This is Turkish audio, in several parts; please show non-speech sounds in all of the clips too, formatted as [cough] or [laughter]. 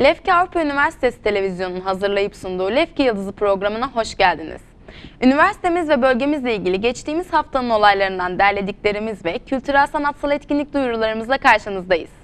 Lefke Avrupa Üniversitesi Televizyonu'nun hazırlayıp sunduğu Lefke Yıldızı programına hoş geldiniz. Üniversitemiz ve bölgemizle ilgili geçtiğimiz haftanın olaylarından derlediklerimiz ve kültürel sanatsal etkinlik duyurularımızla karşınızdayız.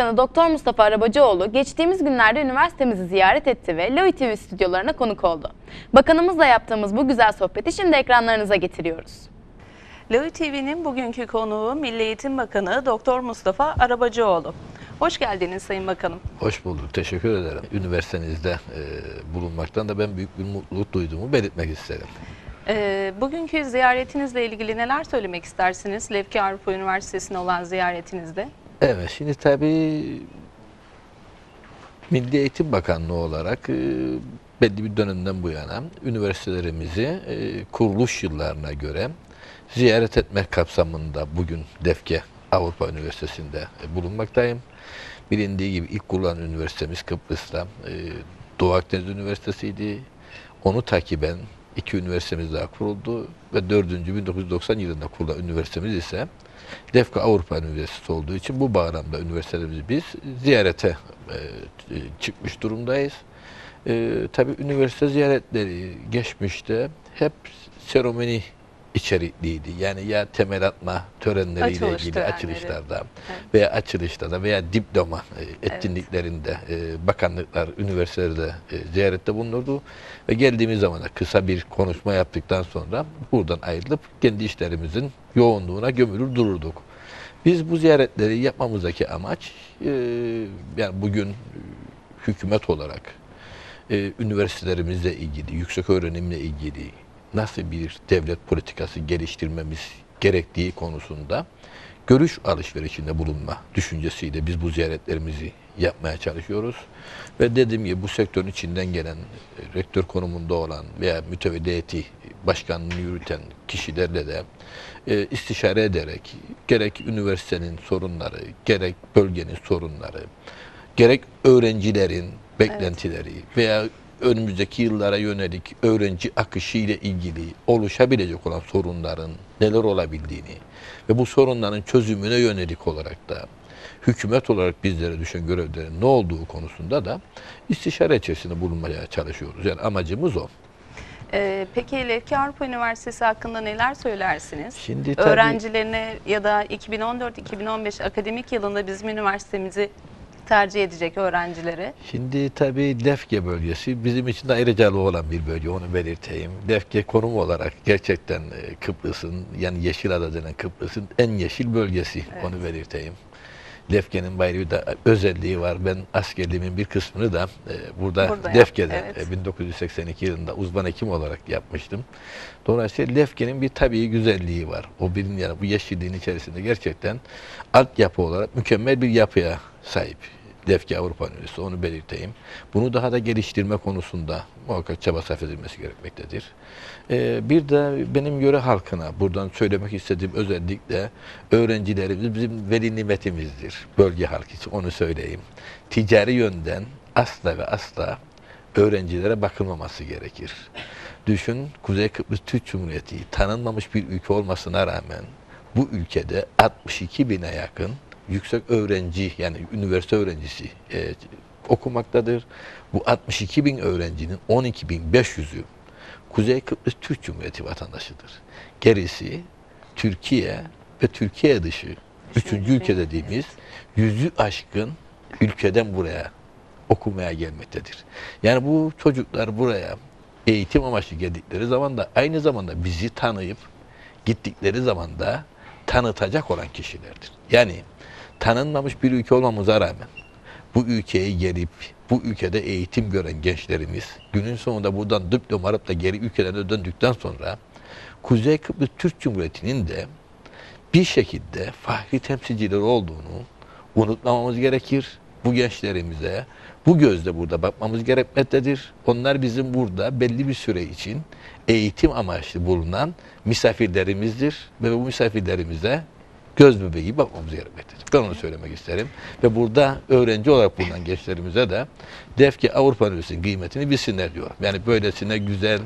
Bakanı Doktor Mustafa Arabacıoğlu geçtiğimiz günlerde üniversitemizi ziyaret etti ve LOI TV stüdyolarına konuk oldu. Bakanımızla yaptığımız bu güzel sohbeti şimdi ekranlarınıza getiriyoruz. LOI TV'nin bugünkü konuğu Milli Eğitim Bakanı Doktor Mustafa Arabacıoğlu. Hoş geldiniz Sayın Bakanım. Hoş bulduk. Teşekkür ederim. Üniversitenizde e, bulunmaktan da ben büyük bir mutluluk duyduğumu belirtmek isterim. Ee, bugünkü ziyaretinizle ilgili neler söylemek istersiniz? Lefki Avrupa Üniversitesi'ne olan ziyaretinizde. Evet, şimdi tabii Milli Eğitim Bakanlığı olarak e, belli bir dönemden bu yana üniversitelerimizi e, kuruluş yıllarına göre ziyaret etmek kapsamında bugün Defke Avrupa Üniversitesi'nde e, bulunmaktayım. Bilindiği gibi ilk kurulan üniversitemiz Kıbrıs'ta Doğu Akdeniz Üniversitesi'ydi. Onu takiben iki üniversitemiz daha kuruldu ve dördüncü 1990 yılında kurulan üniversitemiz ise Defka Avrupa Üniversitesi olduğu için bu bağlamda üniversitelerimizi biz ziyarete e, çıkmış durumdayız. E, tabii üniversite ziyaretleri geçmişte hep seremoni içerikliydi. Yani ya temel atma törenleriyle Açılış ilgili törenleri. açılışlarda Evet. veya açılışta veya diploma e, etkinliklerinde e, bakanlıklar üniversitelerde e, ziyarette bulunurdu ve geldiğimiz zaman da kısa bir konuşma yaptıktan sonra buradan ayrılıp kendi işlerimizin yoğunluğuna gömülür dururduk. Biz bu ziyaretleri yapmamızdaki amaç e, yani bugün hükümet olarak üniversitelerimizle ilgili, yüksek öğrenimle ilgili nasıl bir devlet politikası geliştirmemiz gerektiği konusunda görüş alışverişinde bulunma düşüncesiyle biz bu ziyaretlerimizi yapmaya çalışıyoruz. Ve dediğim gibi bu sektörün içinden gelen, e, rektör konumunda olan veya mütevelli heyeti başkanlığını yürüten kişilerle de e, istişare ederek gerek üniversitenin sorunları, gerek bölgenin sorunları, gerek öğrencilerin beklentileri veya önümüzdeki yıllara yönelik öğrenci akışı ile ilgili oluşabilecek olan sorunların neler olabildiğini ve bu sorunların çözümüne yönelik olarak da hükümet olarak bizlere düşen görevlerin ne olduğu konusunda da istişare içerisinde bulunmaya çalışıyoruz. Yani amacımız o. Ee, peki Lefki Avrupa Üniversitesi hakkında neler söylersiniz? Şimdi tabii- Öğrencilerine ya da 2014-2015 akademik yılında bizim üniversitemizi tercih edecek öğrencilere Şimdi tabii Lefke bölgesi bizim için de ayrıcalığı olan bir bölge onu belirteyim. Lefke konum olarak gerçekten e, Kıbrıs'ın yani Yeşilada denen Kıbrıs'ın en yeşil bölgesi onu belirteyim. Lefke'nin bayrı da özelliği var. Ben askerliğimin bir kısmını da e, burada, Burada Lefke'de yaptın, evet. e, 1982 yılında uzman hekim olarak yapmıştım. Dolayısıyla Lefke'nin bir tabii güzelliği var. O bir yani bu yeşilliğin içerisinde gerçekten altyapı olarak mükemmel bir yapıya sahip. Lefke Avrupa Üniversitesi onu belirteyim. Bunu daha da geliştirme konusunda muhakkak çaba sarf edilmesi gerekmektedir. Ee, bir de benim göre halkına buradan söylemek istediğim özellikle öğrencilerimiz bizim veli nimetimizdir. Bölge halkı için onu söyleyeyim. Ticari yönden asla ve asla öğrencilere bakılmaması gerekir. Düşün Kuzey Kıbrıs Türk Cumhuriyeti tanınmamış bir ülke olmasına rağmen bu ülkede 62 bine yakın yüksek öğrenci yani üniversite öğrencisi e, okumaktadır. Bu 62 bin öğrencinin 12 bin 500'ü Kuzey Kıbrıs Türk Cumhuriyeti vatandaşıdır. Gerisi Türkiye ve Türkiye dışı üçüncü ülke dediğimiz yüzü aşkın ülkeden buraya okumaya gelmektedir. Yani bu çocuklar buraya eğitim amaçlı geldikleri zaman da aynı zamanda bizi tanıyıp gittikleri zaman da tanıtacak olan kişilerdir. Yani tanınmamış bir ülke olmamıza rağmen bu ülkeye gelip bu ülkede eğitim gören gençlerimiz günün sonunda buradan diploma alıp da geri ülkelerine döndükten sonra Kuzey Kıbrıs Türk Cumhuriyeti'nin de bir şekilde fahri temsilcileri olduğunu unutmamamız gerekir. Bu gençlerimize bu gözle burada bakmamız gerekmektedir. Onlar bizim burada belli bir süre için eğitim amaçlı bulunan misafirlerimizdir ve bu misafirlerimize göz bebeği bakmamız gerekmektedir. Ben onu söylemek isterim. Ve burada öğrenci olarak bulunan gençlerimize de Defki Avrupa Üniversitesi'nin kıymetini bilsinler diyorum. Yani böylesine güzel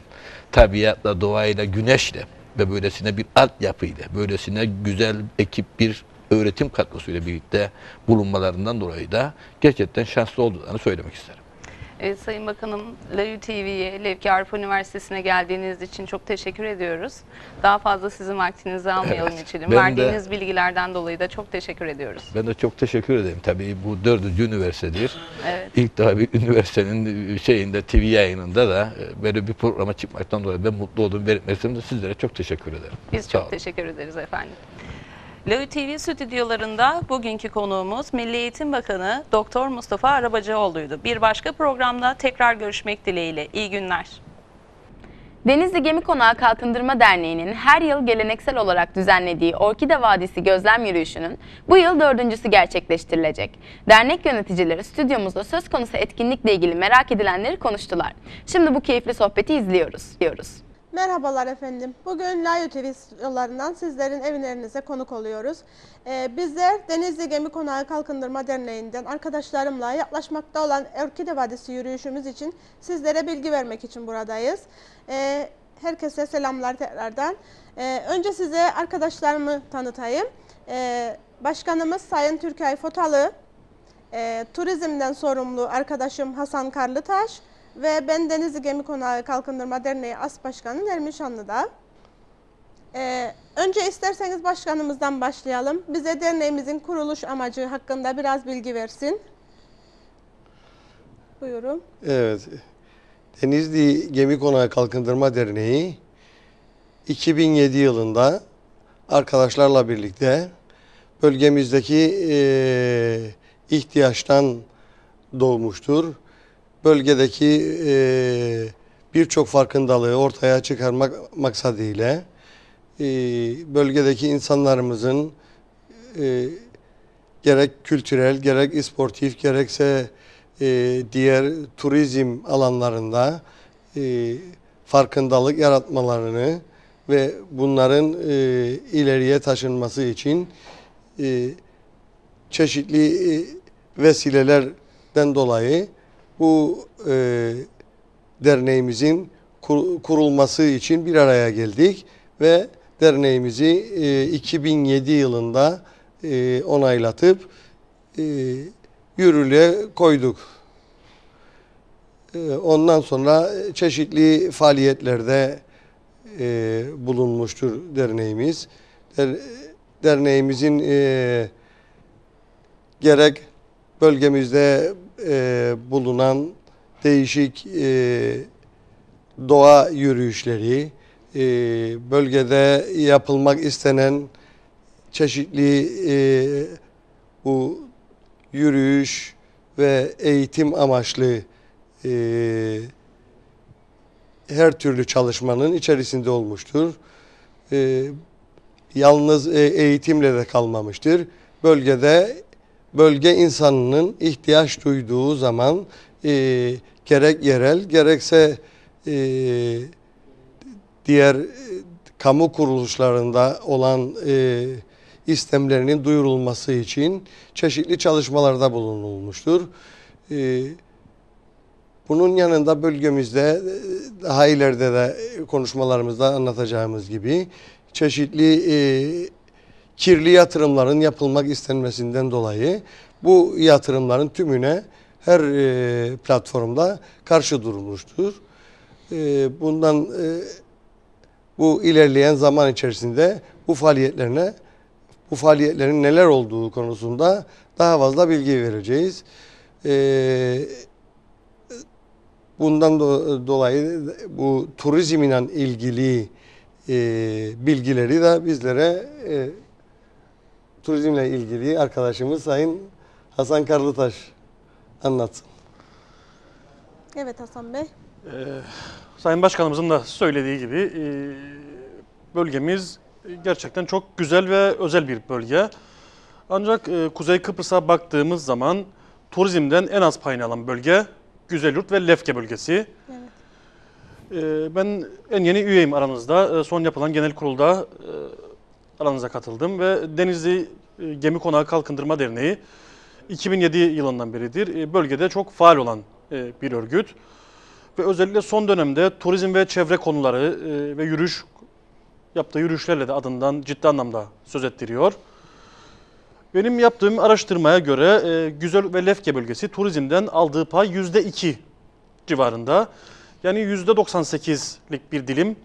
tabiatla, doğayla, güneşle ve böylesine bir altyapıyla, böylesine güzel ekip bir öğretim kadrosuyla birlikte bulunmalarından dolayı da gerçekten şanslı olduklarını söylemek isterim. Evet, Sayın Bakanım, LAU TV'ye, Levki Arpa Üniversitesi'ne geldiğiniz için çok teşekkür ediyoruz. Daha fazla sizin vaktinizi almayalım Evet, içelim. ben de- Verdiğiniz bilgilerden dolayı da çok teşekkür ediyoruz. Ben de çok teşekkür ederim. Tabii bu dördüncü üniversitedir. Evet. İlk daha bir üniversitenin şeyinde TV yayınında da e, böyle bir programa çıkmaktan dolayı ben mutlu oldum. Belirtmek de sizlere çok teşekkür ederim. Biz Sağ çok olun. teşekkür ederiz efendim. LAU TV stüdyolarında bugünkü konuğumuz Milli Eğitim Bakanı Doktor Mustafa Arabacıoğlu'ydu. Bir başka programda tekrar görüşmek dileğiyle. İyi günler. Denizli Gemi Konağı Kalkındırma Derneği'nin her yıl geleneksel olarak düzenlediği Orkide Vadisi Gözlem Yürüyüşü'nün bu yıl dördüncüsü gerçekleştirilecek. Dernek yöneticileri stüdyomuzda söz konusu etkinlikle ilgili merak edilenleri konuştular. Şimdi bu keyifli sohbeti izliyoruz. diyoruz. Merhabalar efendim. Bugün Layo TV stüdyolarından sizlerin evlerinize konuk oluyoruz. Ee, bizler Denizli Gemi Konağı Kalkındırma Derneği'nden arkadaşlarımla yaklaşmakta olan Orkide Vadisi yürüyüşümüz için sizlere bilgi vermek için buradayız. Ee, herkese selamlar tekrardan. Ee, önce size arkadaşlarımı tanıtayım. Ee, başkanımız Sayın Türkay Fotalı, e, turizmden sorumlu arkadaşım Hasan Karlıtaş ve ben Denizli Gemi Konağı Kalkındırma Derneği As Başkanı Nermin Şanlı'da. E, önce isterseniz başkanımızdan başlayalım. Bize derneğimizin kuruluş amacı hakkında biraz bilgi versin. Buyurun. Evet. Denizli Gemi Konağı Kalkındırma Derneği 2007 yılında arkadaşlarla birlikte bölgemizdeki eee, ihtiyaçtan doğmuştur. Bölgedeki eee, birçok farkındalığı ortaya çıkarmak maksadıyla eee, bölgedeki insanlarımızın eee, gerek kültürel, gerek sportif, gerekse e, diğer turizm alanlarında e, farkındalık yaratmalarını ve bunların e, ileriye taşınması için e, çeşitli e, vesilelerden dolayı bu e, derneğimizin kur- kurulması için bir araya geldik ve derneğimizi e, 2007 yılında e, onaylatıp e, yürürlüğe koyduk. E, ondan sonra çeşitli faaliyetlerde e, bulunmuştur derneğimiz. Der- derneğimizin e, gerek bölgemizde e, bulunan değişik e, doğa yürüyüşleri, e, bölgede yapılmak istenen çeşitli e, bu yürüyüş ve eğitim amaçlı e, her türlü çalışmanın içerisinde olmuştur. E, yalnız e, eğitimle de kalmamıştır. Bölgede bölge insanının ihtiyaç duyduğu zaman e, gerek yerel gerekse e, diğer e, kamu kuruluşlarında olan e, istemlerinin duyurulması için çeşitli çalışmalarda bulunulmuştur. E, bunun yanında bölgemizde e, daha ileride de konuşmalarımızda anlatacağımız gibi çeşitli e, kirli yatırımların yapılmak istenmesinden dolayı bu yatırımların tümüne her e, platformda karşı durmuştur. E, bundan e, bu ilerleyen zaman içerisinde bu faaliyetlerine bu faaliyetlerin neler olduğu konusunda daha fazla bilgi vereceğiz. Ee, bundan do- dolayı bu turizmle ilgili e, bilgileri de bizlere e, turizmle ilgili arkadaşımız Sayın Hasan Karlıtaş anlatsın. Evet Hasan Bey. Sayın Başkanımızın da söylediği gibi e, bölgemiz gerçekten çok güzel ve özel bir bölge. Ancak e, Kuzey Kıbrıs'a baktığımız zaman turizmden en az payını alan bölge Güzelyurt ve Lefke bölgesi. Evet. E, Ben en yeni üyeyim aranızda. E, Son yapılan genel kurulda e, aranıza katıldım ve Denizli e, Gemi Konağı Kalkındırma Derneği 2007 yılından beridir e, bölgede çok faal olan e, bir örgüt. Ve özellikle son dönemde turizm ve çevre konuları ve yürüyüş yaptığı yürüyüşlerle de adından ciddi anlamda söz ettiriyor. Benim yaptığım araştırmaya göre Güzel ve Lefke bölgesi turizmden aldığı pay %2 civarında. Yani %98'lik bir dilim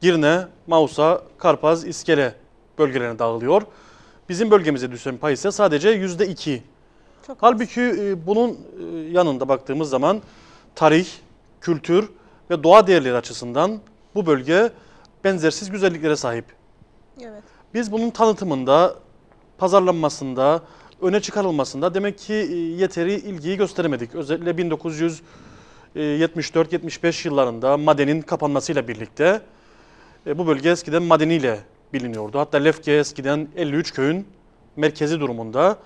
Girne, Mausa, Karpaz, İskele bölgelerine dağılıyor. Bizim bölgemize düşen pay ise sadece %2. Çok. Halbuki e, bunun e, yanında baktığımız zaman tarih, kültür ve doğa değerleri açısından bu bölge benzersiz güzelliklere sahip. Evet. Biz bunun tanıtımında, pazarlanmasında, öne çıkarılmasında demek ki e, yeteri ilgiyi gösteremedik. Özellikle 1974-75 yıllarında madenin kapanmasıyla birlikte bu bölge eskiden madeniyle biliniyordu. Hatta Lefke eskiden 53 köyün merkezi durumunda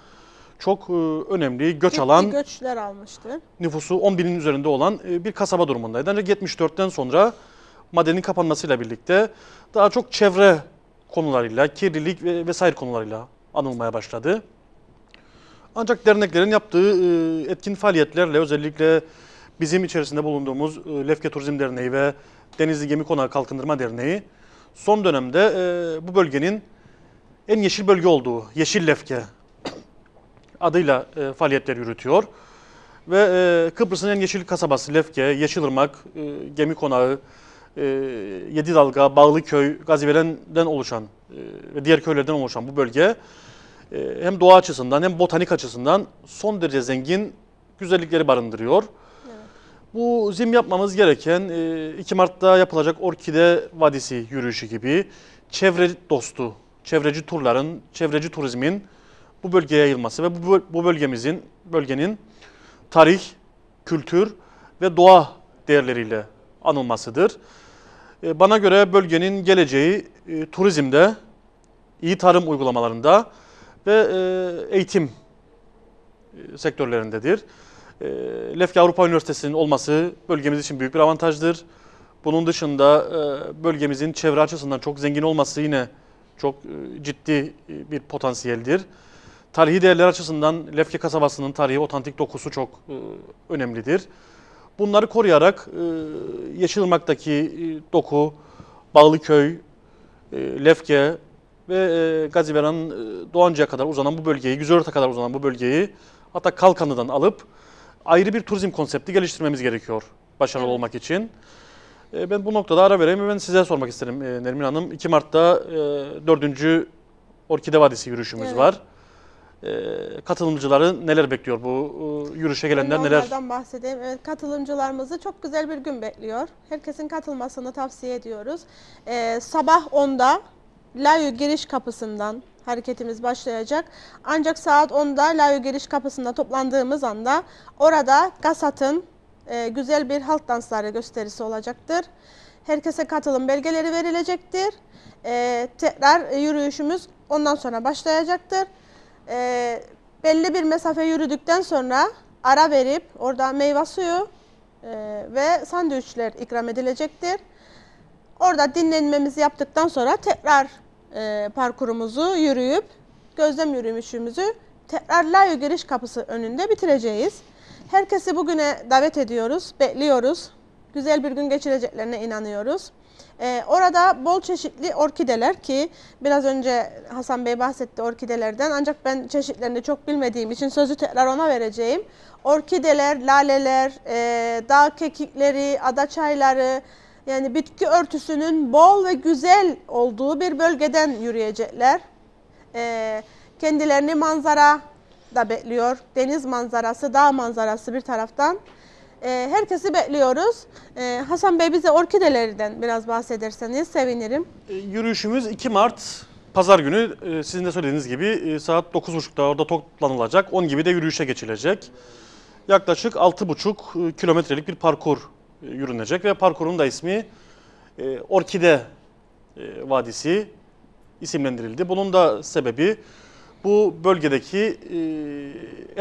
çok e, önemli göç Ciddi alan göçler almıştı. nüfusu 10 binin üzerinde olan e, bir kasaba durumundaydı. Ancak 74'ten sonra madenin kapanmasıyla birlikte daha çok çevre konularıyla, kirlilik ve vesaire konularıyla anılmaya başladı. Ancak derneklerin yaptığı e, etkin faaliyetlerle özellikle bizim içerisinde bulunduğumuz Lefke Turizm Derneği ve Denizli Gemi Konağı Kalkındırma Derneği son dönemde e, bu bölgenin en yeşil bölge olduğu Yeşil Lefke adıyla e, faaliyetler yürütüyor. Ve e, Kıbrıs'ın en yeşil kasabası Lefke, Yeşilırmak, e, Gemi Konağı, e, Yedi Dalga, Bağlıköy, Gaziveren'den oluşan e, ve diğer köylerden oluşan bu bölge e, hem doğa açısından hem botanik açısından son derece zengin güzellikleri barındırıyor. Bu zim yapmamız gereken e, 2 Mart'ta yapılacak Orkide Vadisi yürüyüşü gibi çevre dostu, çevreci turların, çevreci turizmin bu bölgeye yayılması ve bu, bu bölgemizin, bölgenin tarih, kültür ve doğa değerleriyle anılmasıdır. E, Bana göre bölgenin geleceği e, turizmde, iyi tarım uygulamalarında ve e, eğitim e, sektörlerindedir. E, Lefke Avrupa Üniversitesi'nin olması bölgemiz için büyük bir avantajdır. Bunun dışında e, bölgemizin çevre açısından çok zengin olması yine çok e, ciddi e, bir potansiyeldir. Tarihi değerler açısından Lefke kasabasının tarihi otantik dokusu çok önemlidir. Bunları koruyarak e, Yeşilırmak'taki doku, Bağlıköy, e, Lefke ve e, Doğancı'ya kadar uzanan bu bölgeyi, Güzelorta kadar uzanan bu bölgeyi hatta Kalkanı'dan alıp ayrı bir turizm konsepti geliştirmemiz gerekiyor başarılı olmak için. E, ben bu noktada ara vereyim ve ben size sormak isterim e, Nermin Hanım. 2 Mart'ta e, 4. Orkide Vadisi yürüyüşümüz Evet. var. E, katılımcıları neler bekliyor bu e, yürüyüşe gelenler Ben de neler? onlardan bahsedeyim. Evet, katılımcılarımızı çok güzel bir gün bekliyor. Herkesin katılmasını tavsiye ediyoruz. Ee, sabah 10'da Layu giriş kapısından hareketimiz başlayacak. Ancak saat 10'da Layu giriş kapısında toplandığımız anda orada GASAT'ın e, güzel bir halk dansları gösterisi olacaktır. Herkese katılım belgeleri verilecektir. Ee, tekrar e, yürüyüşümüz ondan sonra başlayacaktır. Ee, belli bir mesafe yürüdükten sonra ara verip orada meyve suyu e, ve sandviçler ikram edilecektir. Orada dinlenmemizi yaptıktan sonra tekrar e, parkurumuzu yürüyüp gözlem yürüyüşümüzü tekrar Layu giriş kapısı önünde bitireceğiz. Herkesi bugüne davet ediyoruz, bekliyoruz. Güzel bir gün geçireceklerine inanıyoruz. Ee, orada bol çeşitli orkideler ki biraz önce Hasan Bey bahsetti orkidelerden ancak ben çeşitlerini çok bilmediğim için sözü tekrar ona vereceğim. Orkideler, laleler, e, dağ kekikleri, ada çayları yani bitki örtüsünün bol ve güzel olduğu bir bölgeden yürüyecekler. Ee, kendilerini manzara da bekliyor. Deniz manzarası, dağ manzarası bir taraftan. Ee, herkesi bekliyoruz. Ee, Hasan Bey bize orkidelerden biraz bahsederseniz sevinirim. E, Yürüyüşümüz 2 Mart Pazar günü e, sizin de söylediğiniz gibi e, saat 9.30'da orada toplanılacak. 10 gibi de yürüyüşe geçilecek. Yaklaşık 6,5 e, kilometrelik bir parkur yürünecek ve parkurun da ismi e, Orkide e, Vadisi isimlendirildi. Bunun da sebebi bu bölgedeki e,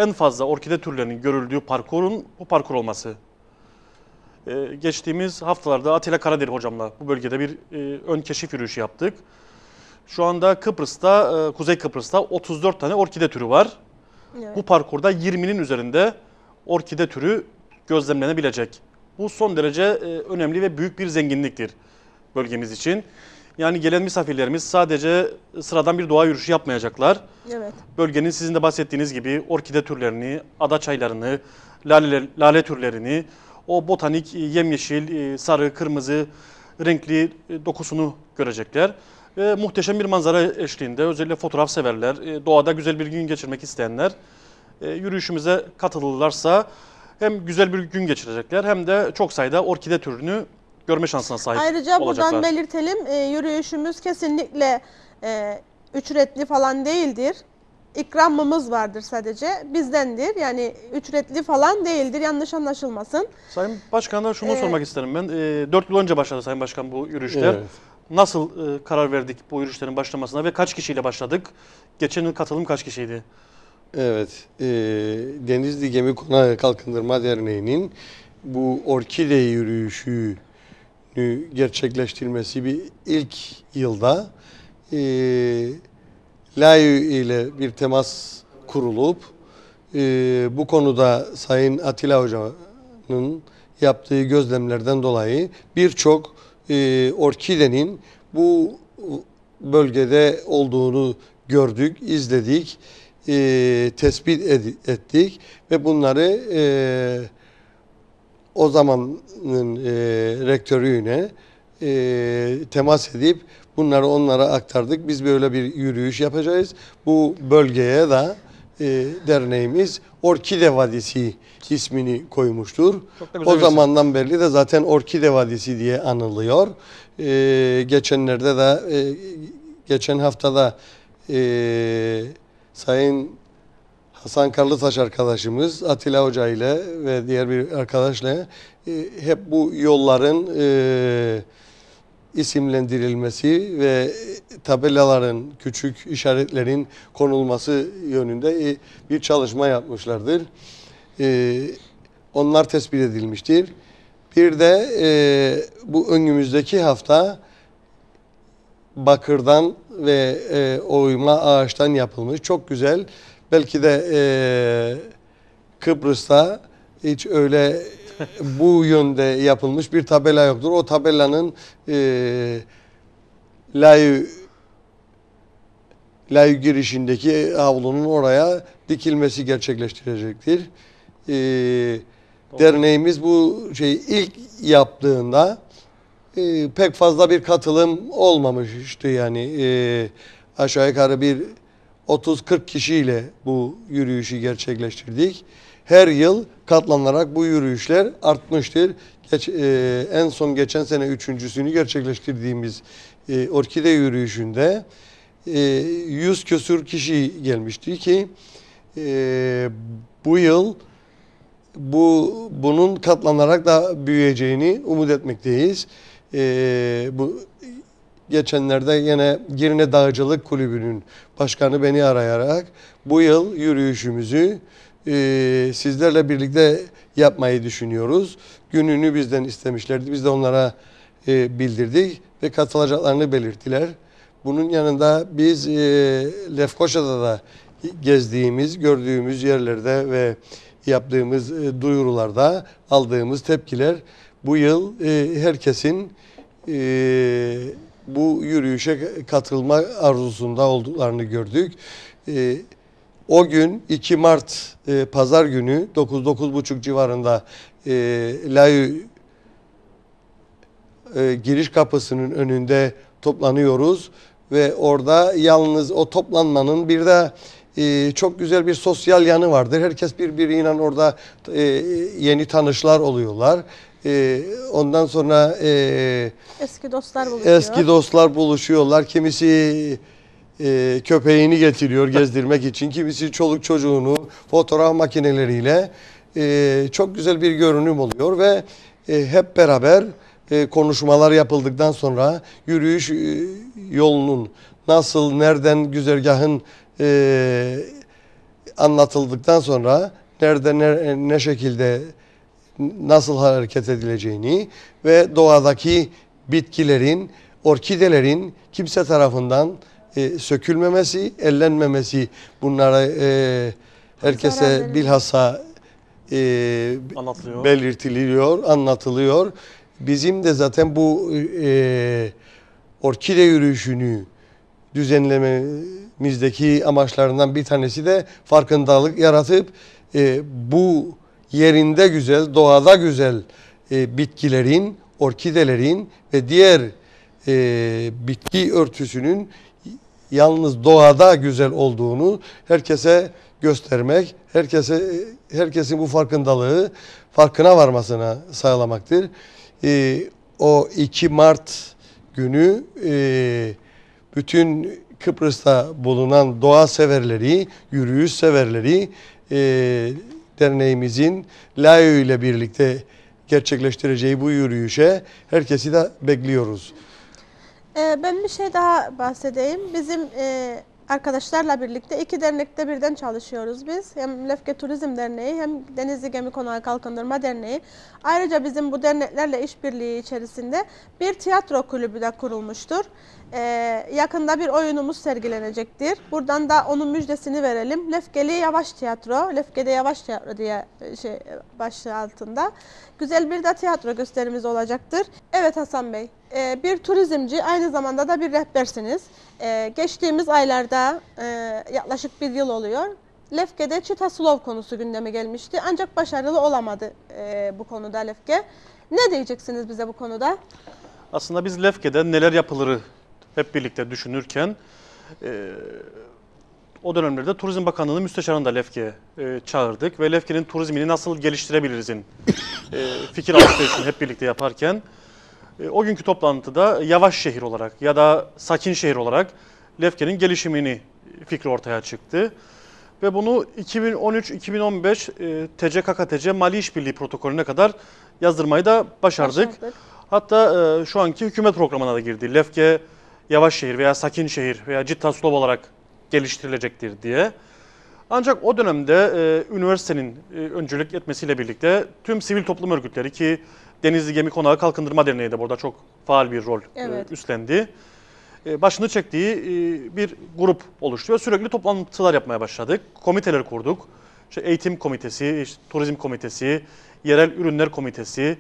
en fazla orkide türlerinin görüldüğü parkurun bu parkur olması. Ee, geçtiğimiz haftalarda Atilla Karaderi hocamla bu bölgede bir e, ön keşif yürüyüşü yaptık. Şu anda Kıbrıs'ta, e, Kuzey Kıbrıs'ta 34 tane orkide türü var. Evet. Bu parkurda 20'nin üzerinde orkide türü gözlemlenebilecek. Bu son derece e, önemli ve büyük bir zenginliktir bölgemiz için. Yani gelen misafirlerimiz sadece sıradan bir doğa yürüyüşü yapmayacaklar Evet. bölgenin sizin de bahsettiğiniz gibi orkide türlerini, ada çaylarını, lale, lale türlerini, o botanik, e, yemyeşil, e, sarı, kırmızı renkli dokusunu görecekler. Ve muhteşem bir manzara eşliğinde özellikle fotoğraf severler, doğada güzel bir gün geçirmek isteyenler yürüyüşümüze katılırlarsa hem güzel bir gün geçirecekler hem de çok sayıda orkide türünü görme şansına sahip Ayrıca olacaklar. buradan belirtelim e, yürüyüşümüz kesinlikle e, ücretli falan değildir. İkramımız vardır sadece. Bizdendir. Yani ücretli falan değildir. Yanlış anlaşılmasın. Sayın Başkan'a şunu Ee, sormak isterim ben. E, 4 yıl önce başladı Sayın Başkan bu yürüyüşler. Evet. Nasıl e, karar verdik bu yürüyüşlerin başlamasına ve kaç kişiyle başladık? Geçen yıl katılım kaç kişiydi? Evet, e, Denizli Gemi Konağı Kalkındırma Derneği'nin bu orkide yürüyüşünü gerçekleştirmesi bir ilk yılda e, LAYÜ ile bir temas kurulup e, bu konuda Sayın Atilla Hoca'nın yaptığı gözlemlerden dolayı birçok e, orkidenin bu bölgede olduğunu gördük, izledik, e, tespit ed- ettik ve bunları e, o zamanın e, rektörüne e, temas edip bunları onlara aktardık. Biz böyle bir yürüyüş yapacağız. Bu bölgeye de e, derneğimiz Orkide Vadisi ismini koymuştur. O zamandan beri de zaten Orkide Vadisi diye anılıyor. E, geçenlerde de e, geçen haftada e, Sayın Hasan Karlıtaş arkadaşımız Atilla Hoca ile ve diğer bir arkadaşla e, hep bu yolların e, isimlendirilmesi ve tabelaların, küçük işaretlerin konulması yönünde e, bir çalışma yapmışlardır. E, onlar tespit edilmiştir. Bir de e, bu önümüzdeki hafta bakırdan ve e, oyma ağaçtan yapılmış çok güzel. Belki de e, Kıbrıs'ta hiç öyle [laughs] bu yönde yapılmış bir tabela yoktur. O tabelanın e, Layu Layu girişindeki avlunun oraya dikilmesi gerçekleştirecektir. E, derneğimiz bu şeyi ilk yaptığında e, pek fazla bir katılım olmamıştı yani e, aşağı yukarı bir 30-40 kişiyle bu yürüyüşü gerçekleştirdik. Her yıl katlanarak bu yürüyüşler artmıştır. Geç, e, en son geçen sene üçüncüsünü gerçekleştirdiğimiz e, orkide yürüyüşünde e, 100 küsür kişi gelmişti ki e, bu yıl bu bunun katlanarak da büyüyeceğini umut etmekteyiz. Ee, bu geçenlerde yine Girne Dağcılık Kulübü'nün başkanı beni arayarak bu yıl yürüyüşümüzü e, sizlerle birlikte yapmayı düşünüyoruz. Gününü bizden istemişlerdi. Biz de onlara e, bildirdik ve katılacaklarını belirttiler. Bunun yanında biz e, Lefkoşa'da da gezdiğimiz, gördüğümüz yerlerde ve yaptığımız e, duyurularda aldığımız tepkiler bu yıl e, herkesin e, bu yürüyüşe katılma arzusunda olduklarını gördük. E, o gün 2 Mart e, Pazar günü 9-9.30 civarında e, Layu e, giriş kapısının önünde toplanıyoruz ve orada yalnız o toplanmanın bir de e, çok güzel bir sosyal yanı vardır. Herkes birbiriyle orada e, yeni tanışlar oluyorlar. E, ondan sonra e, Eski dostlar buluşuyor. eski dostlar buluşuyorlar. Kimisi e, köpeğini getiriyor gezdirmek için. Kimisi çoluk çocuğunu fotoğraf makineleriyle e, çok güzel bir görünüm oluyor ve e, hep beraber e, konuşmalar yapıldıktan sonra yürüyüş e, yolunun nasıl, nereden güzergahın e, anlatıldıktan sonra nerede ne, ne şekilde nasıl hareket edileceğini ve doğadaki bitkilerin, orkidelerin kimse tarafından e, sökülmemesi, ellenmemesi bunlara e, herkese bilhassa e, Anlatılıyor. belirtiliyor, anlatılıyor. Bizim de zaten bu e, orkide yürüyüşünü düzenlememizdeki amaçlarından bir tanesi de farkındalık yaratıp e, bu yerinde güzel, doğada güzel e, bitkilerin, orkidelerin ve diğer e, bitki örtüsünün yalnız doğada güzel olduğunu herkese göstermek, herkese herkesin bu farkındalığı farkına varmasına sağlamaktır. E, o 2 Mart günü e, bütün Kıbrıs'ta bulunan doğa severleri, yürüyüş severleri e, derneğimizin LAYO ile birlikte gerçekleştireceği bu yürüyüşe herkesi de bekliyoruz. Ee, ben bir şey daha bahsedeyim. Bizim e, arkadaşlarla birlikte iki dernekte birden çalışıyoruz biz. Hem Lefke Turizm Derneği hem Denizli Gemi Konağı Kalkındırma Derneği. Ayrıca bizim bu derneklerle işbirliği içerisinde bir tiyatro kulübü de kurulmuştur. Ee, yakında bir oyunumuz sergilenecektir. Buradan da onun müjdesini verelim. Lefkeli Yavaş Tiyatro, Lefke'de Yavaş Tiyatro diye e, şey başlığı altında. Güzel bir de tiyatro gösterimiz olacaktır. Evet Hasan Bey, e, bir turizmci aynı zamanda da bir rehbersiniz. E, geçtiğimiz aylarda e, yaklaşık bir yıl oluyor. Lefke'de Çita Slov konusu gündeme gelmişti ancak başarılı olamadı e, bu konuda Lefke. Ne diyeceksiniz bize bu konuda? Aslında biz Lefke'de neler yapılırı hep birlikte düşünürken e, o dönemlerde Turizm Bakanlığı'nın müsteşarını da Lefke'ye e, çağırdık ve Lefke'nin turizmini nasıl geliştirebilirizin e, fikir alışverişini hep birlikte yaparken e, o günkü toplantıda yavaş şehir olarak ya da sakin şehir olarak Lefke'nin gelişimini fikri ortaya çıktı. Ve bunu 2013-2015 e, TCKKTC Mali İşbirliği Protokolü'ne kadar yazdırmayı da başardık. Başardık. Hatta e, şu anki hükümet programına da girdi. Lefke yavaş şehir veya sakin şehir veya Cittaslov olarak geliştirilecektir diye. Ancak o dönemde e, üniversitenin e, öncülük etmesiyle birlikte tüm sivil toplum örgütleri ki Denizli Gemi Konağı Kalkındırma Derneği de burada çok faal bir rol e, Evet. üstlendi. E, başını çektiği e, bir grup oluştu ve sürekli toplantılar yapmaya başladık. Komiteler kurduk. İşte eğitim komitesi, işte turizm komitesi, yerel ürünler komitesi,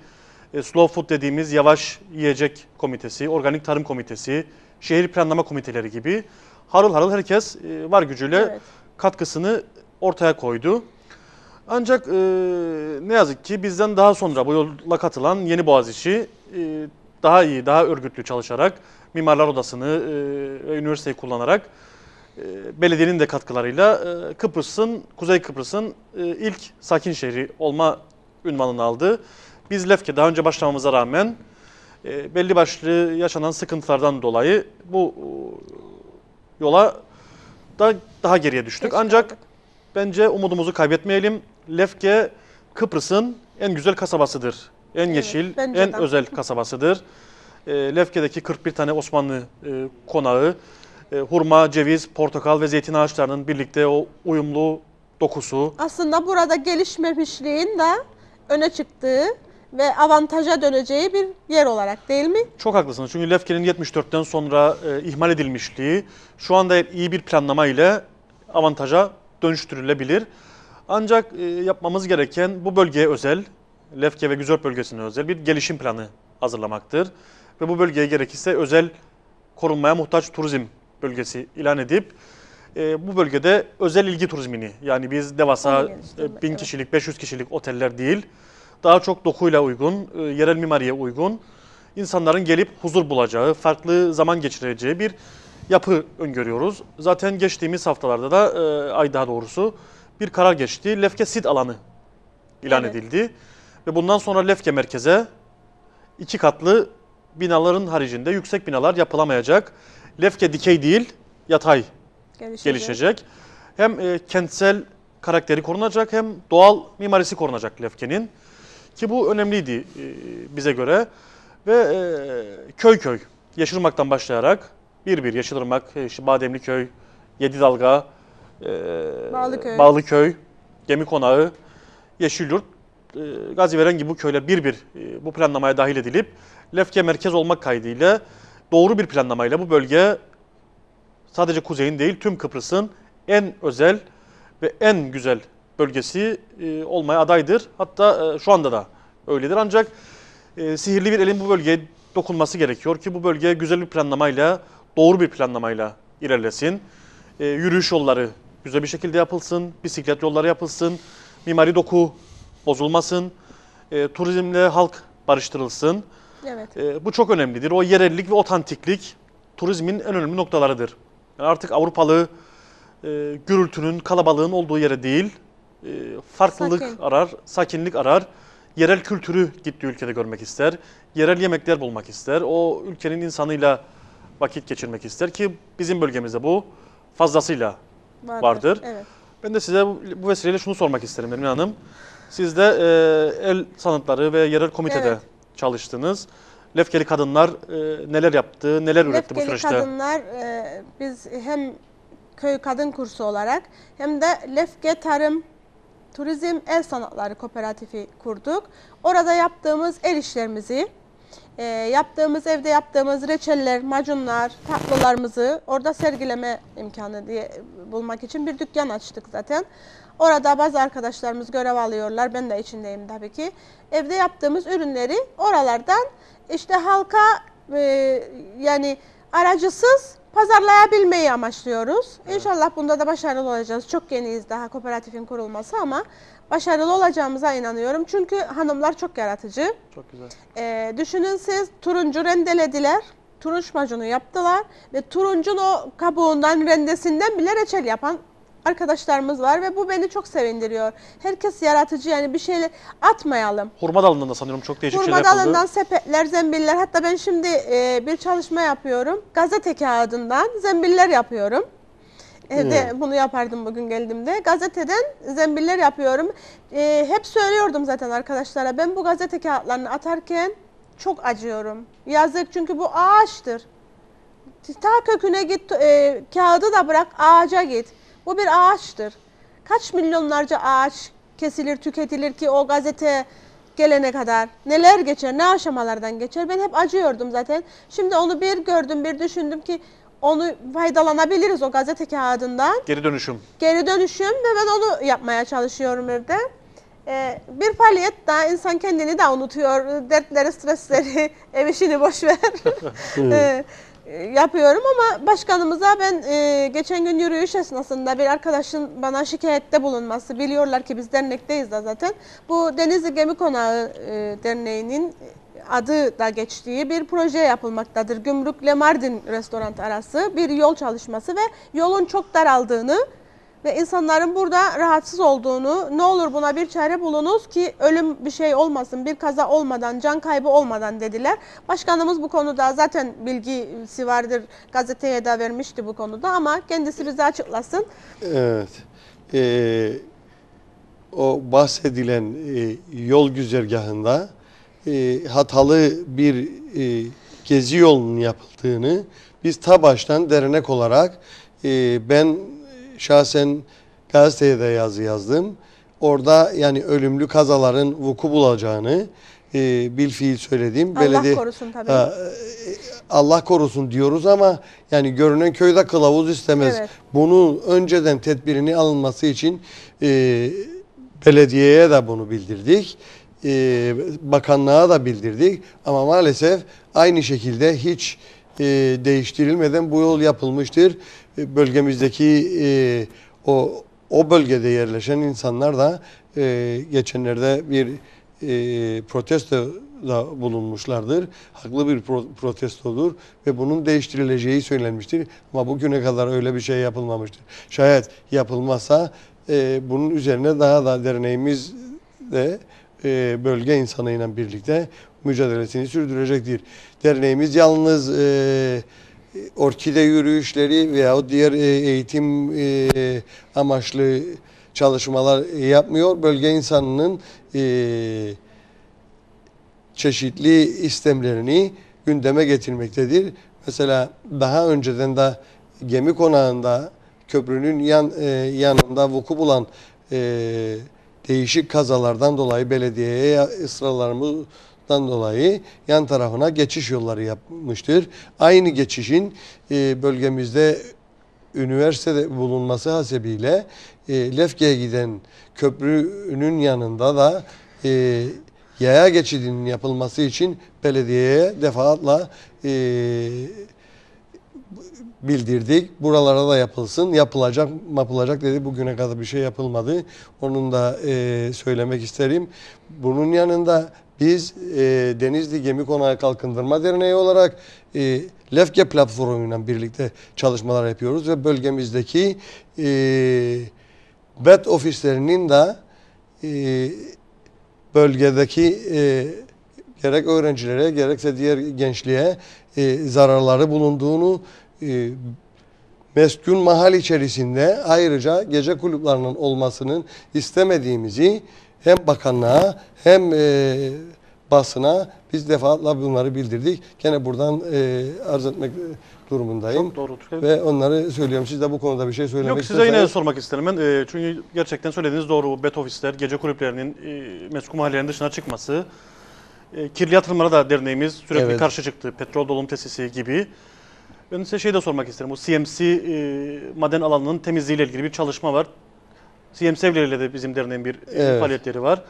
e, slow food dediğimiz yavaş yiyecek komitesi, organik tarım komitesi, şehir planlama komiteleri gibi harıl harıl herkes e, var gücüyle Evet. katkısını ortaya koydu. Ancak e, ne yazık ki bizden daha sonra bu yola katılan Yeni Boğaziçi e, daha iyi, daha örgütlü çalışarak Mimarlar Odası'nı e, ve üniversiteyi kullanarak e, belediyenin de katkılarıyla e, Kıbrıs'ın, Kuzey Kıbrıs'ın e, ilk sakin şehri olma ünvanını aldı. Biz Lefke daha önce başlamamıza rağmen e, belli başlı yaşanan sıkıntılardan dolayı bu e, yola da daha geriye düştük. Geç Ancak kaldık. bence umudumuzu kaybetmeyelim. Lefke Kıbrıs'ın en güzel kasabasıdır. En Evet, yeşil, en de. özel kasabasıdır. E, Lefke'deki 41 tane Osmanlı e, konağı, e, hurma, ceviz, portakal ve zeytin ağaçlarının birlikte o uyumlu dokusu, Aslında burada gelişmemişliğin de öne çıktığı ve avantaja döneceği bir yer olarak değil mi? Çok haklısınız. Çünkü Lefke'nin 74'ten sonra e, ihmal edilmişliği şu anda iyi bir planlama ile avantaja dönüştürülebilir. Ancak e, yapmamız gereken bu bölgeye özel, Lefke ve Güzörp bölgesine özel bir gelişim planı hazırlamaktır. Ve bu bölgeye gerekirse özel korunmaya muhtaç turizm bölgesi ilan edip e, bu bölgede özel ilgi turizmini yani biz devasa e, 1000 evet. kişilik, 500 kişilik oteller değil, daha çok dokuyla uygun, e, yerel mimariye uygun, insanların gelip huzur bulacağı, farklı zaman geçireceği bir yapı öngörüyoruz. Zaten geçtiğimiz haftalarda da, e, ay daha doğrusu bir karar geçti. Lefke Sit alanı ilan Evet. edildi. Ve bundan sonra Lefke merkeze iki katlı binaların haricinde yüksek binalar yapılamayacak. Lefke dikey değil, yatay Gelişecek. gelişecek. Hem e, kentsel karakteri korunacak hem doğal mimarisi korunacak Lefke'nin. Ki bu önemliydi e, bize göre. Ve e, köy köy, Yeşilırmak'tan başlayarak bir bir Yeşilırmak, e, işte Bademliköy, Yedidalga, e, Bağlıköy. Bağlıköy, Gemi Konağı, Yeşilyurt, Gaziveren gibi bu köyler bir bir bu planlamaya dahil edilip Lefke merkez olmak kaydıyla doğru bir planlamayla bu bölge sadece kuzeyin değil tüm Kıbrıs'ın en özel ve en güzel bölgesi e, olmaya adaydır. Hatta e, şu anda da öyledir. Ancak e, sihirli bir elin bu bölgeye dokunması gerekiyor ki bu bölge güzel bir planlamayla, doğru bir planlamayla ilerlesin. E, yürüyüş yolları güzel bir şekilde yapılsın, bisiklet yolları yapılsın, mimari doku bozulmasın, e, turizmle halk barıştırılsın. Evet. E, bu çok önemlidir. O yerellik ve otantiklik turizmin en önemli noktalarıdır. Yani artık Avrupalı e, gürültünün, kalabalığın olduğu yere değil, farklılık Sakin. arar, sakinlik arar. Yerel kültürü gittiği ülkede görmek ister. Yerel yemekler bulmak ister. O ülkenin insanıyla vakit geçirmek ister ki bizim bölgemizde bu fazlasıyla vardır. Evet. Ben de size bu, bu vesileyle şunu sormak isterim Emine Hanım. Siz de e, el sanatları ve yerel komitede Evet. çalıştınız. Lefkeli kadınlar e, neler yaptı, neler üretti bu Lefkeli süreçte? kadınlar e, biz hem köy kadın kursu olarak hem de Lefke Tarım Turizm El Sanatları Kooperatifi kurduk. Orada yaptığımız el işlerimizi, e, yaptığımız evde yaptığımız reçeller, macunlar, tatlılarımızı orada sergileme imkanı diye bulmak için bir dükkan açtık zaten. Orada bazı arkadaşlarımız görev alıyorlar. Ben de içindeyim tabii ki. Evde yaptığımız ürünleri oralardan işte halka e, yani aracısız pazarlayabilmeyi amaçlıyoruz. İnşallah bunda da başarılı olacağız. Çok yeniyiz daha kooperatifin kurulması ama başarılı olacağımıza inanıyorum. Çünkü hanımlar çok yaratıcı. Çok güzel. Ee, düşünün siz turuncu rendelediler. Turunç macunu yaptılar ve turuncun o kabuğundan rendesinden bile reçel yapan arkadaşlarımız var ve bu beni çok sevindiriyor. Herkes yaratıcı yani bir şeyler atmayalım. Hurma dalından da sanıyorum çok değişik Hurma şeyler yapıldı. dalından sepetler, zembiller. Hatta ben şimdi e, bir çalışma yapıyorum. Gazete kağıdından zembiller yapıyorum. Evde bunu yapardım bugün geldiğimde. Gazeteden zembiller yapıyorum. E, hep söylüyordum zaten arkadaşlara. Ben bu gazete kağıtlarını atarken çok acıyorum. Yazık çünkü bu ağaçtır. Ta köküne git, e, kağıdı da bırak ağaca git. Bu bir ağaçtır. Kaç milyonlarca ağaç kesilir, tüketilir ki o gazete gelene kadar. Neler geçer, ne aşamalardan geçer. Ben hep acıyordum zaten. Şimdi onu bir gördüm, bir düşündüm ki onu faydalanabiliriz o gazete kağıdından. Geri dönüşüm. Geri dönüşüm ve ben onu yapmaya çalışıyorum evde. Ee, bir faaliyet daha insan kendini de unutuyor. Dertleri, stresleri, [laughs] ev işini boş ver. [laughs] Ee, yapıyorum ama başkanımıza ben e, geçen gün yürüyüş esnasında bir arkadaşın bana şikayette bulunması biliyorlar ki biz dernekteyiz de zaten. Bu Denizli Gemi Konağı e, Derneği'nin adı da geçtiği bir proje yapılmaktadır. Gümrükle Mardin restoran arası bir yol çalışması ve yolun çok daraldığını ve insanların burada rahatsız olduğunu, ne olur buna bir çare bulunuz ki ölüm bir şey olmasın, bir kaza olmadan, can kaybı olmadan dediler. Başkanımız bu konuda zaten bilgisi vardır, gazeteye de vermişti bu konuda ama kendisi bize açıklasın. Evet. Ee, o bahsedilen e, yol güzergahında e, hatalı bir e, gezi yolunun yapıldığını biz ta baştan dernek olarak e, ben şahsen gazeteye de yazı yazdım. Orada yani ölümlü kazaların vuku bulacağını e, bil fiil söyledim. Allah korusun tabii. E, Allah korusun diyoruz ama yani görünen köyde kılavuz istemez. Evet. Bunun önceden tedbirini alınması için e, belediyeye de bunu bildirdik. E, bakanlığa da bildirdik. Ama maalesef aynı şekilde hiç e, değiştirilmeden bu yol yapılmıştır. E, bölgemizdeki e, o o bölgede yerleşen insanlar da e, geçenlerde bir e, protesto da bulunmuşlardır. Haklı bir pro- protestodur ve bunun değiştirileceği söylenmiştir. Ama bugüne kadar öyle bir şey yapılmamıştır. Şayet yapılmazsa e, bunun üzerine daha da derneğimiz de e, bölge insanıyla birlikte mücadelesini sürdürecektir. Derneğimiz yalnız e, orkide yürüyüşleri veya diğer e, eğitim e, amaçlı çalışmalar yapmıyor. Bölge insanının e, çeşitli istemlerini gündeme getirmektedir. Mesela daha önceden de gemi konağında köprünün yan yanında vuku bulan değişik kazalardan dolayı belediyeye ısrarlarımızdan dolayı yan tarafına geçiş yolları yapmıştır. Aynı geçişin e, bölgemizde üniversitede bulunması hasebiyle e, Lefke'ye giden köprünün yanında da e, yaya geçidinin yapılması için belediyeye defaatla e, bildirdik. Buralara da yapılsın. Yapılacak, yapılacak dedi. Bugüne kadar bir şey yapılmadı. Onun da e, söylemek isterim. Bunun yanında biz e, Denizli Gemi Konağı Kalkındırma Derneği olarak e, Lefke platformuyla birlikte çalışmalar yapıyoruz ve bölgemizdeki e, BET ofislerinin de e, bölgedeki e, gerek öğrencilere gerekse diğer gençliğe e, zararları bulunduğunu e, meskun mahal içerisinde ayrıca gece kulüplerinin olmasının istemediğimizi hem bakanlığa hem e, basına biz defaatla bunları bildirdik. Gene buradan e, arz etmek durumundayım. Çok doğru. Türkiye. Ve onları söylüyorum. Siz de bu konuda bir şey söylemek Yok size yine isterseniz- sormak isterim ben. E, çünkü gerçekten söylediğiniz doğru. Bet ofisler, gece kulüplerinin e, meskun mahallenin dışına çıkması. E, kirli yatırımlara da derneğimiz sürekli Evet. karşı çıktı. Petrol dolum tesisi gibi. Ben size şey de sormak isterim. Bu CMC e, maden alanının temizliğiyle ilgili bir çalışma var. CMC evleriyle de bizim derneğin bir e, Evet. faaliyetleri var.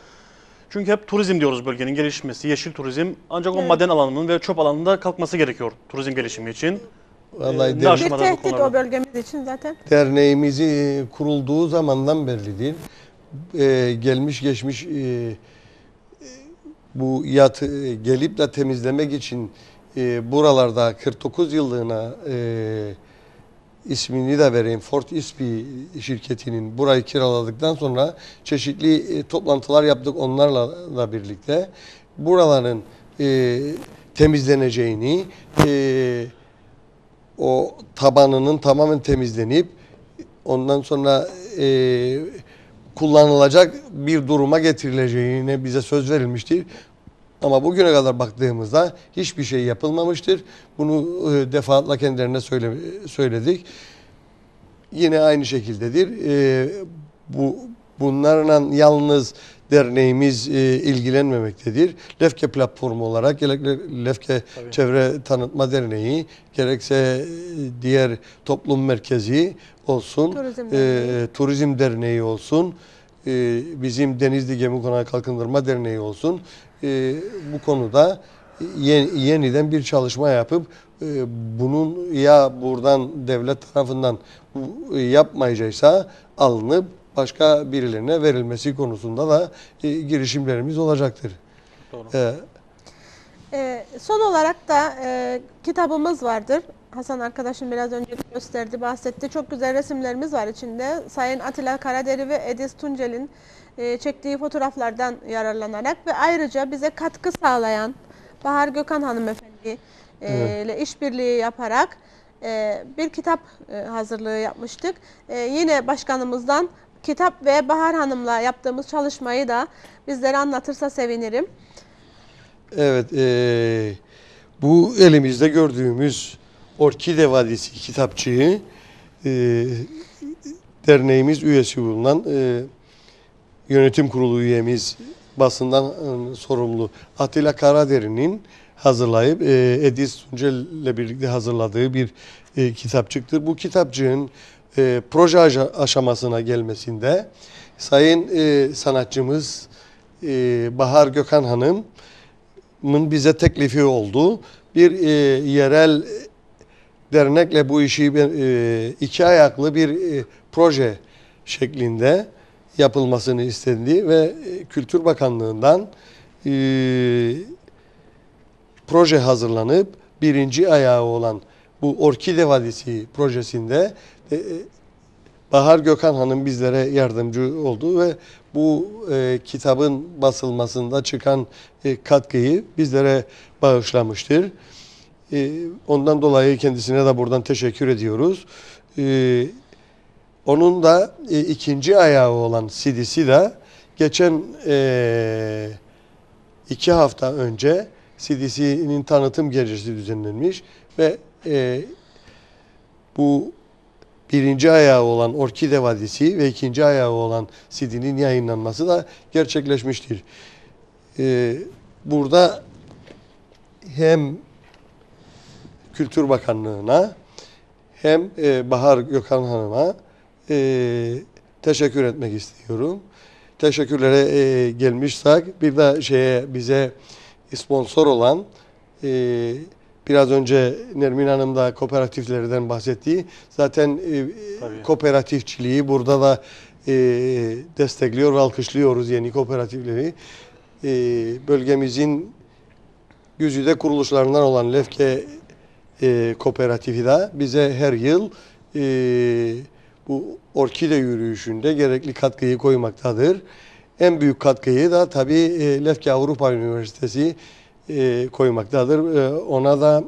Çünkü hep turizm diyoruz bölgenin gelişmesi, yeşil turizm. Ancak o Evet. maden alanının ve çöp alanında kalkması gerekiyor turizm gelişimi için. Vallahi Ee, der- Bir tehdit o bölgemiz için zaten. derneğimizi kurulduğu zamandan beridir. Ee, gelmiş geçmiş e, bu yat e, gelip de temizlemek için e, buralarda 49 yıllığına e, ismini de vereyim. Fort İSPI şirketinin burayı kiraladıktan sonra çeşitli e, toplantılar yaptık onlarla da birlikte. Buraların e, temizleneceğini, e, o tabanının tamamen temizlenip ondan sonra e, kullanılacak bir duruma getirileceğine bize söz verilmiştir. Ama bugüne kadar baktığımızda hiçbir şey yapılmamıştır. Bunu e, defaatla kendilerine söyle, söyledik. Yine aynı şekildedir. E, bu bunlarla yalnız derneğimiz e, ilgilenmemektedir. Lefke platformu olarak gerek Lefke Tabii. Çevre Tanıtma Derneği gerekse e, diğer toplum merkezi olsun, Turizm e, Derneği. Turizm Derneği olsun, e, bizim Denizli Gemi Konağı Kalkındırma Derneği olsun. E, bu konuda ye- yeniden bir çalışma yapıp e, bunun ya buradan devlet tarafından bu, e, yapmayacaksa alınıp başka birilerine verilmesi konusunda da e, girişimlerimiz olacaktır. Doğru. E, Ee, son olarak da e, kitabımız vardır. Hasan arkadaşım biraz önce gösterdi, bahsetti. Çok güzel resimlerimiz var içinde. Sayın Atilla Karaderi ve Edis Tuncel'in e, çektiği fotoğraflardan yararlanarak ve ayrıca bize katkı sağlayan Bahar Gökhan hanımefendi e, Evet. ile işbirliği yaparak e, bir kitap e, hazırlığı yapmıştık. E, yine başkanımızdan kitap ve Bahar Hanım'la yaptığımız çalışmayı da bizlere anlatırsa sevinirim. Evet, eee, bu elimizde gördüğümüz Orkide Vadisi kitapçığı eee, derneğimiz üyesi bulunan eee, yönetim kurulu üyemiz basından e, sorumlu Atilla Karaderi'nin hazırlayıp e, Edis Tuncel ile birlikte hazırladığı bir e, kitapçıktır. Bu kitapçığın e, proje aşa- aşamasına gelmesinde sayın e, sanatçımız e, Bahar Gökhan Hanım'ın bize teklifi oldu. Bir e, yerel dernekle bu işi e, iki ayaklı bir e, proje şeklinde yapılmasını istedi ve e, Kültür Bakanlığı'ndan e, proje hazırlanıp birinci ayağı olan bu Orkide Vadisi projesinde e, e, Bahar Gökhan Hanım bizlere yardımcı oldu ve bu e, kitabın basılmasında çıkan e, katkıyı bizlere bağışlamıştır. E, ondan dolayı kendisine de buradan teşekkür ediyoruz. E, onun da e, ikinci ayağı olan CD'si de geçen e, iki hafta önce CDC'nin tanıtım gecesi düzenlenmiş ve e, bu birinci ayağı olan Orkide Vadisi ve ikinci ayağı olan CD'nin yayınlanması da gerçekleşmiştir. E, burada hem Kültür Bakanlığı'na hem e, Bahar Gökhan Hanım'a e, teşekkür etmek istiyorum. Teşekkürlere e, gelmişsek bir de şeye bize sponsor olan e, biraz önce Nermin Hanım da kooperatiflerden bahsettiği zaten e, Tabii. kooperatifçiliği burada da e, destekliyor ve alkışlıyoruz yeni kooperatifleri. E, bölgemizin güzide kuruluşlarından olan Lefke e, Kooperatifi de bize her yıl e, bu orkide yürüyüşünde gerekli katkıyı koymaktadır. En büyük katkıyı da tabii e, Lefke Avrupa Üniversitesi e, koymaktadır. E, ona da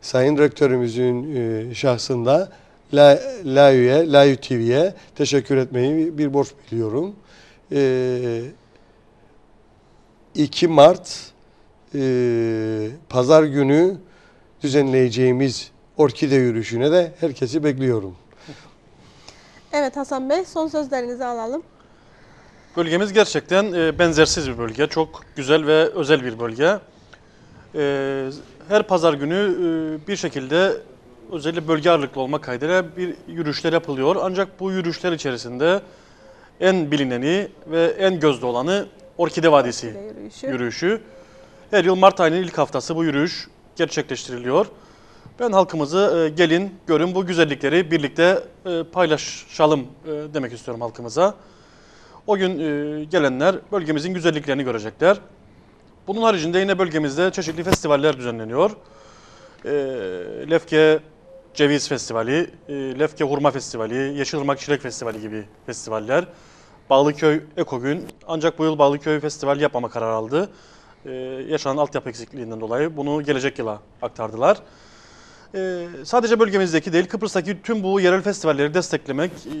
Sayın Rektörümüzün şahsında La, LAÜ'ye, LAÜ TV'ye teşekkür etmeyi bir borç biliyorum. E, 2 Mart Pazar günü düzenleyeceğimiz orkide yürüyüşüne de herkesi bekliyorum. Evet Hasan Bey son sözlerinizi alalım. Bölgemiz gerçekten e, benzersiz bir bölge. Çok güzel ve özel bir bölge. E, her pazar günü e, bir şekilde özellikle bölge ağırlıklı olmak kaydıyla bir yürüyüşler yapılıyor. Ancak bu yürüyüşler içerisinde en bilineni ve en gözde olanı Orkide Vadisi Orkide yürüyüşü. yürüyüşü. Her yıl Mart ayının ilk haftası bu yürüyüş gerçekleştiriliyor. Ben halkımızı e, gelin, görün bu güzellikleri birlikte e, paylaşalım e, demek istiyorum halkımıza. O gün gelenler bölgemizin güzelliklerini görecekler. Bunun haricinde yine bölgemizde çeşitli festivaller düzenleniyor. Lefke Ceviz Festivali, Lefke Hurma Festivali, Yeşilırmak Çilek Festivali gibi festivaller. Bağlıköy Eko Gün. Ancak bu yıl Bağlıköy Festival yapmama kararı aldı. Yaşanan altyapı eksikliğinden dolayı bunu gelecek yıla aktardılar. Ee, sadece bölgemizdeki değil Kıbrıs'taki tüm bu yerel festivalleri desteklemek, e,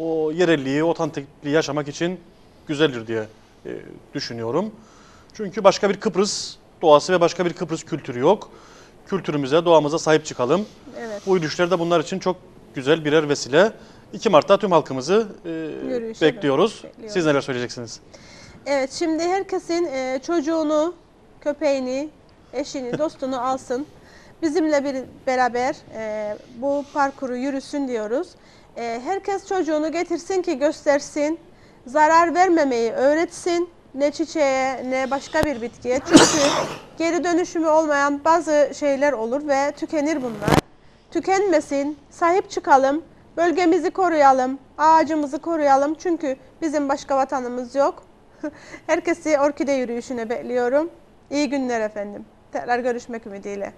o yerelliği, otantikliği yaşamak için güzeldir diye e, düşünüyorum. Çünkü başka bir Kıbrıs doğası ve başka bir Kıbrıs kültürü yok. Kültürümüze, doğamıza sahip çıkalım. Evet. Bu yürüyüşler de bunlar için çok güzel birer vesile. 2 Mart'ta tüm halkımızı e, bekliyoruz. bekliyoruz. Siz neler söyleyeceksiniz? Evet şimdi herkesin e, çocuğunu, köpeğini, eşini, dostunu alsın. Bizimle bir beraber e, bu parkuru yürüsün diyoruz. E, herkes çocuğunu getirsin ki göstersin. Zarar vermemeyi öğretsin. Ne çiçeğe ne başka bir bitkiye. Çünkü [coughs] geri dönüşümü olmayan bazı şeyler olur ve tükenir bunlar. Tükenmesin, sahip çıkalım, bölgemizi koruyalım, ağacımızı koruyalım. Çünkü bizim başka vatanımız yok. [laughs] Herkesi orkide yürüyüşüne bekliyorum. İyi günler efendim. Tekrar görüşmek ümidiyle.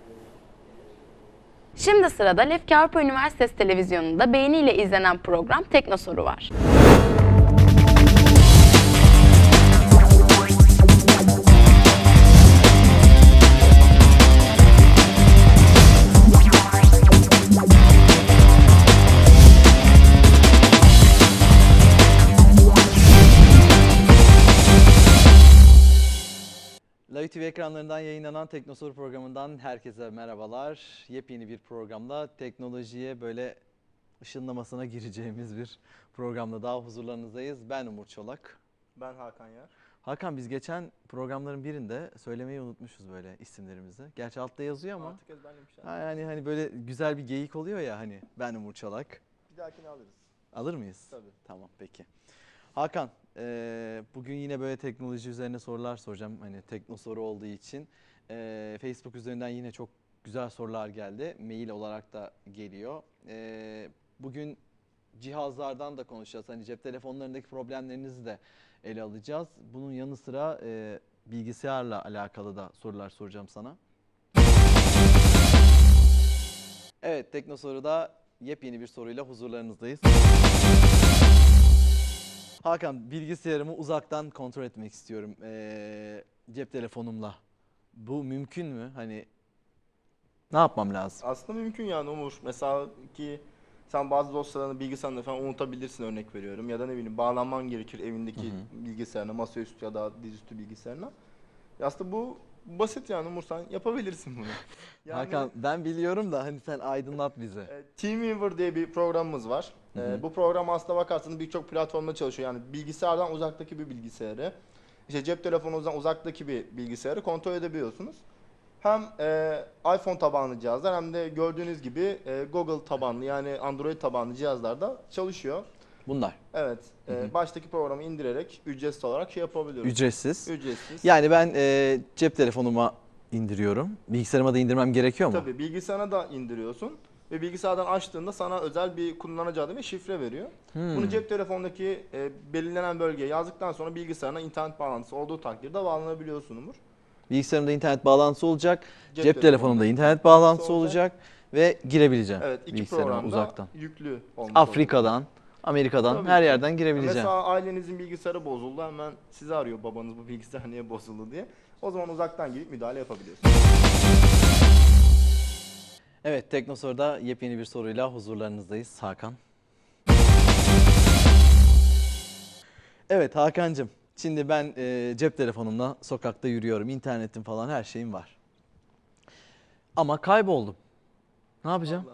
Şimdi sırada Lefke Avrupa Üniversitesi televizyonunda beğeniyle izlenen program Tekno Soru var. Live TV ekranlarından yayınlanan Teknosoru programından herkese merhabalar. Yepyeni bir programda teknolojiye böyle ışınlamasına gireceğimiz bir programda daha huzurlarınızdayız. Ben Umur Çolak. Ben Hakan Yar. Hakan biz geçen programların birinde söylemeyi unutmuşuz böyle isimlerimizi. Gerçi altta yazıyor ama. Artık ezberlemişler. Ha, yani hani böyle güzel bir geyik oluyor ya hani ben Umur Çolak. Bir dahakini alırız. Alır mıyız? Tabii. Tamam peki. Hakan, eee, bugün yine böyle teknoloji üzerine sorular soracağım. Hani tekno soru olduğu için. Eee, Facebook üzerinden yine çok güzel sorular geldi. Mail olarak da geliyor. Eee, bugün cihazlardan da konuşacağız. Hani cep telefonlarındaki problemlerinizi de ele alacağız. Bunun yanı sıra eee, bilgisayarla alakalı da sorular soracağım sana. Evet, Tekno Soru'da yepyeni bir soruyla huzurlarınızdayız. Hakan, bilgisayarımı uzaktan kontrol etmek istiyorum ee, cep telefonumla. Bu mümkün mü? Hani ne yapmam lazım? Aslında mümkün yani Umur. Mesela ki sen bazı dosyalarını bilgisayarında falan unutabilirsin örnek veriyorum. Ya da ne bileyim bağlanman gerekir evindeki bilgisayarına, masaüstü ya da dizüstü bilgisayarına. Ya aslında bu basit yani Umur sen yapabilirsin bunu. [laughs] Yani, Hakan, ben biliyorum da hani sen aydınlat bizi. e, TeamViewer diye bir programımız var. E, bu program aslında bakarsanız birçok platformda çalışıyor. Yani bilgisayardan uzaktaki bir bilgisayarı, işte cep telefonunuzdan uzaktaki bir bilgisayarı kontrol edebiliyorsunuz. Hem e, iPhone tabanlı cihazlar hem de gördüğünüz gibi e, Google tabanlı yani Android tabanlı cihazlarda çalışıyor. Bunlar Evet, e, baştaki programı indirerek ücretsiz olarak şey yapabiliyoruz. ücretsiz. Ücretsiz. Yani ben ee, cep telefonuma indiriyorum. Bilgisayarıma da indirmem gerekiyor mu? Tabii bilgisayarına da indiriyorsun ve bilgisayardan açtığında sana özel bir kullanıcı adı ve şifre veriyor. Hmm. Bunu cep telefondaki e, belirlenen bölgeye yazdıktan sonra bilgisayarına internet bağlantısı olduğu takdirde bağlanabiliyorsun Umur. Bilgisayarımda internet bağlantısı olacak. Cep, Cep telefonumda internet bağlantısı olacak. olacak ve girebileceğim Evet iki programda uzaktan. yüklü olmuş Afrika'dan, Amerika'dan Tabii her ki. yerden girebileceğim. Mesela ailenizin bilgisayarı bozuldu hemen sizi arıyor babanız bu bilgisayar niye bozuldu diye. O zaman uzaktan girip müdahale yapabiliyorsunuz. Evet, Teknosor'da yepyeni bir soruyla huzurlarınızdayız. Hakan. Evet Hakan'cığım. Şimdi ben e, cep telefonumla sokakta yürüyorum. internetim falan her şeyim var. Ama kayboldum. Ne yapacağım?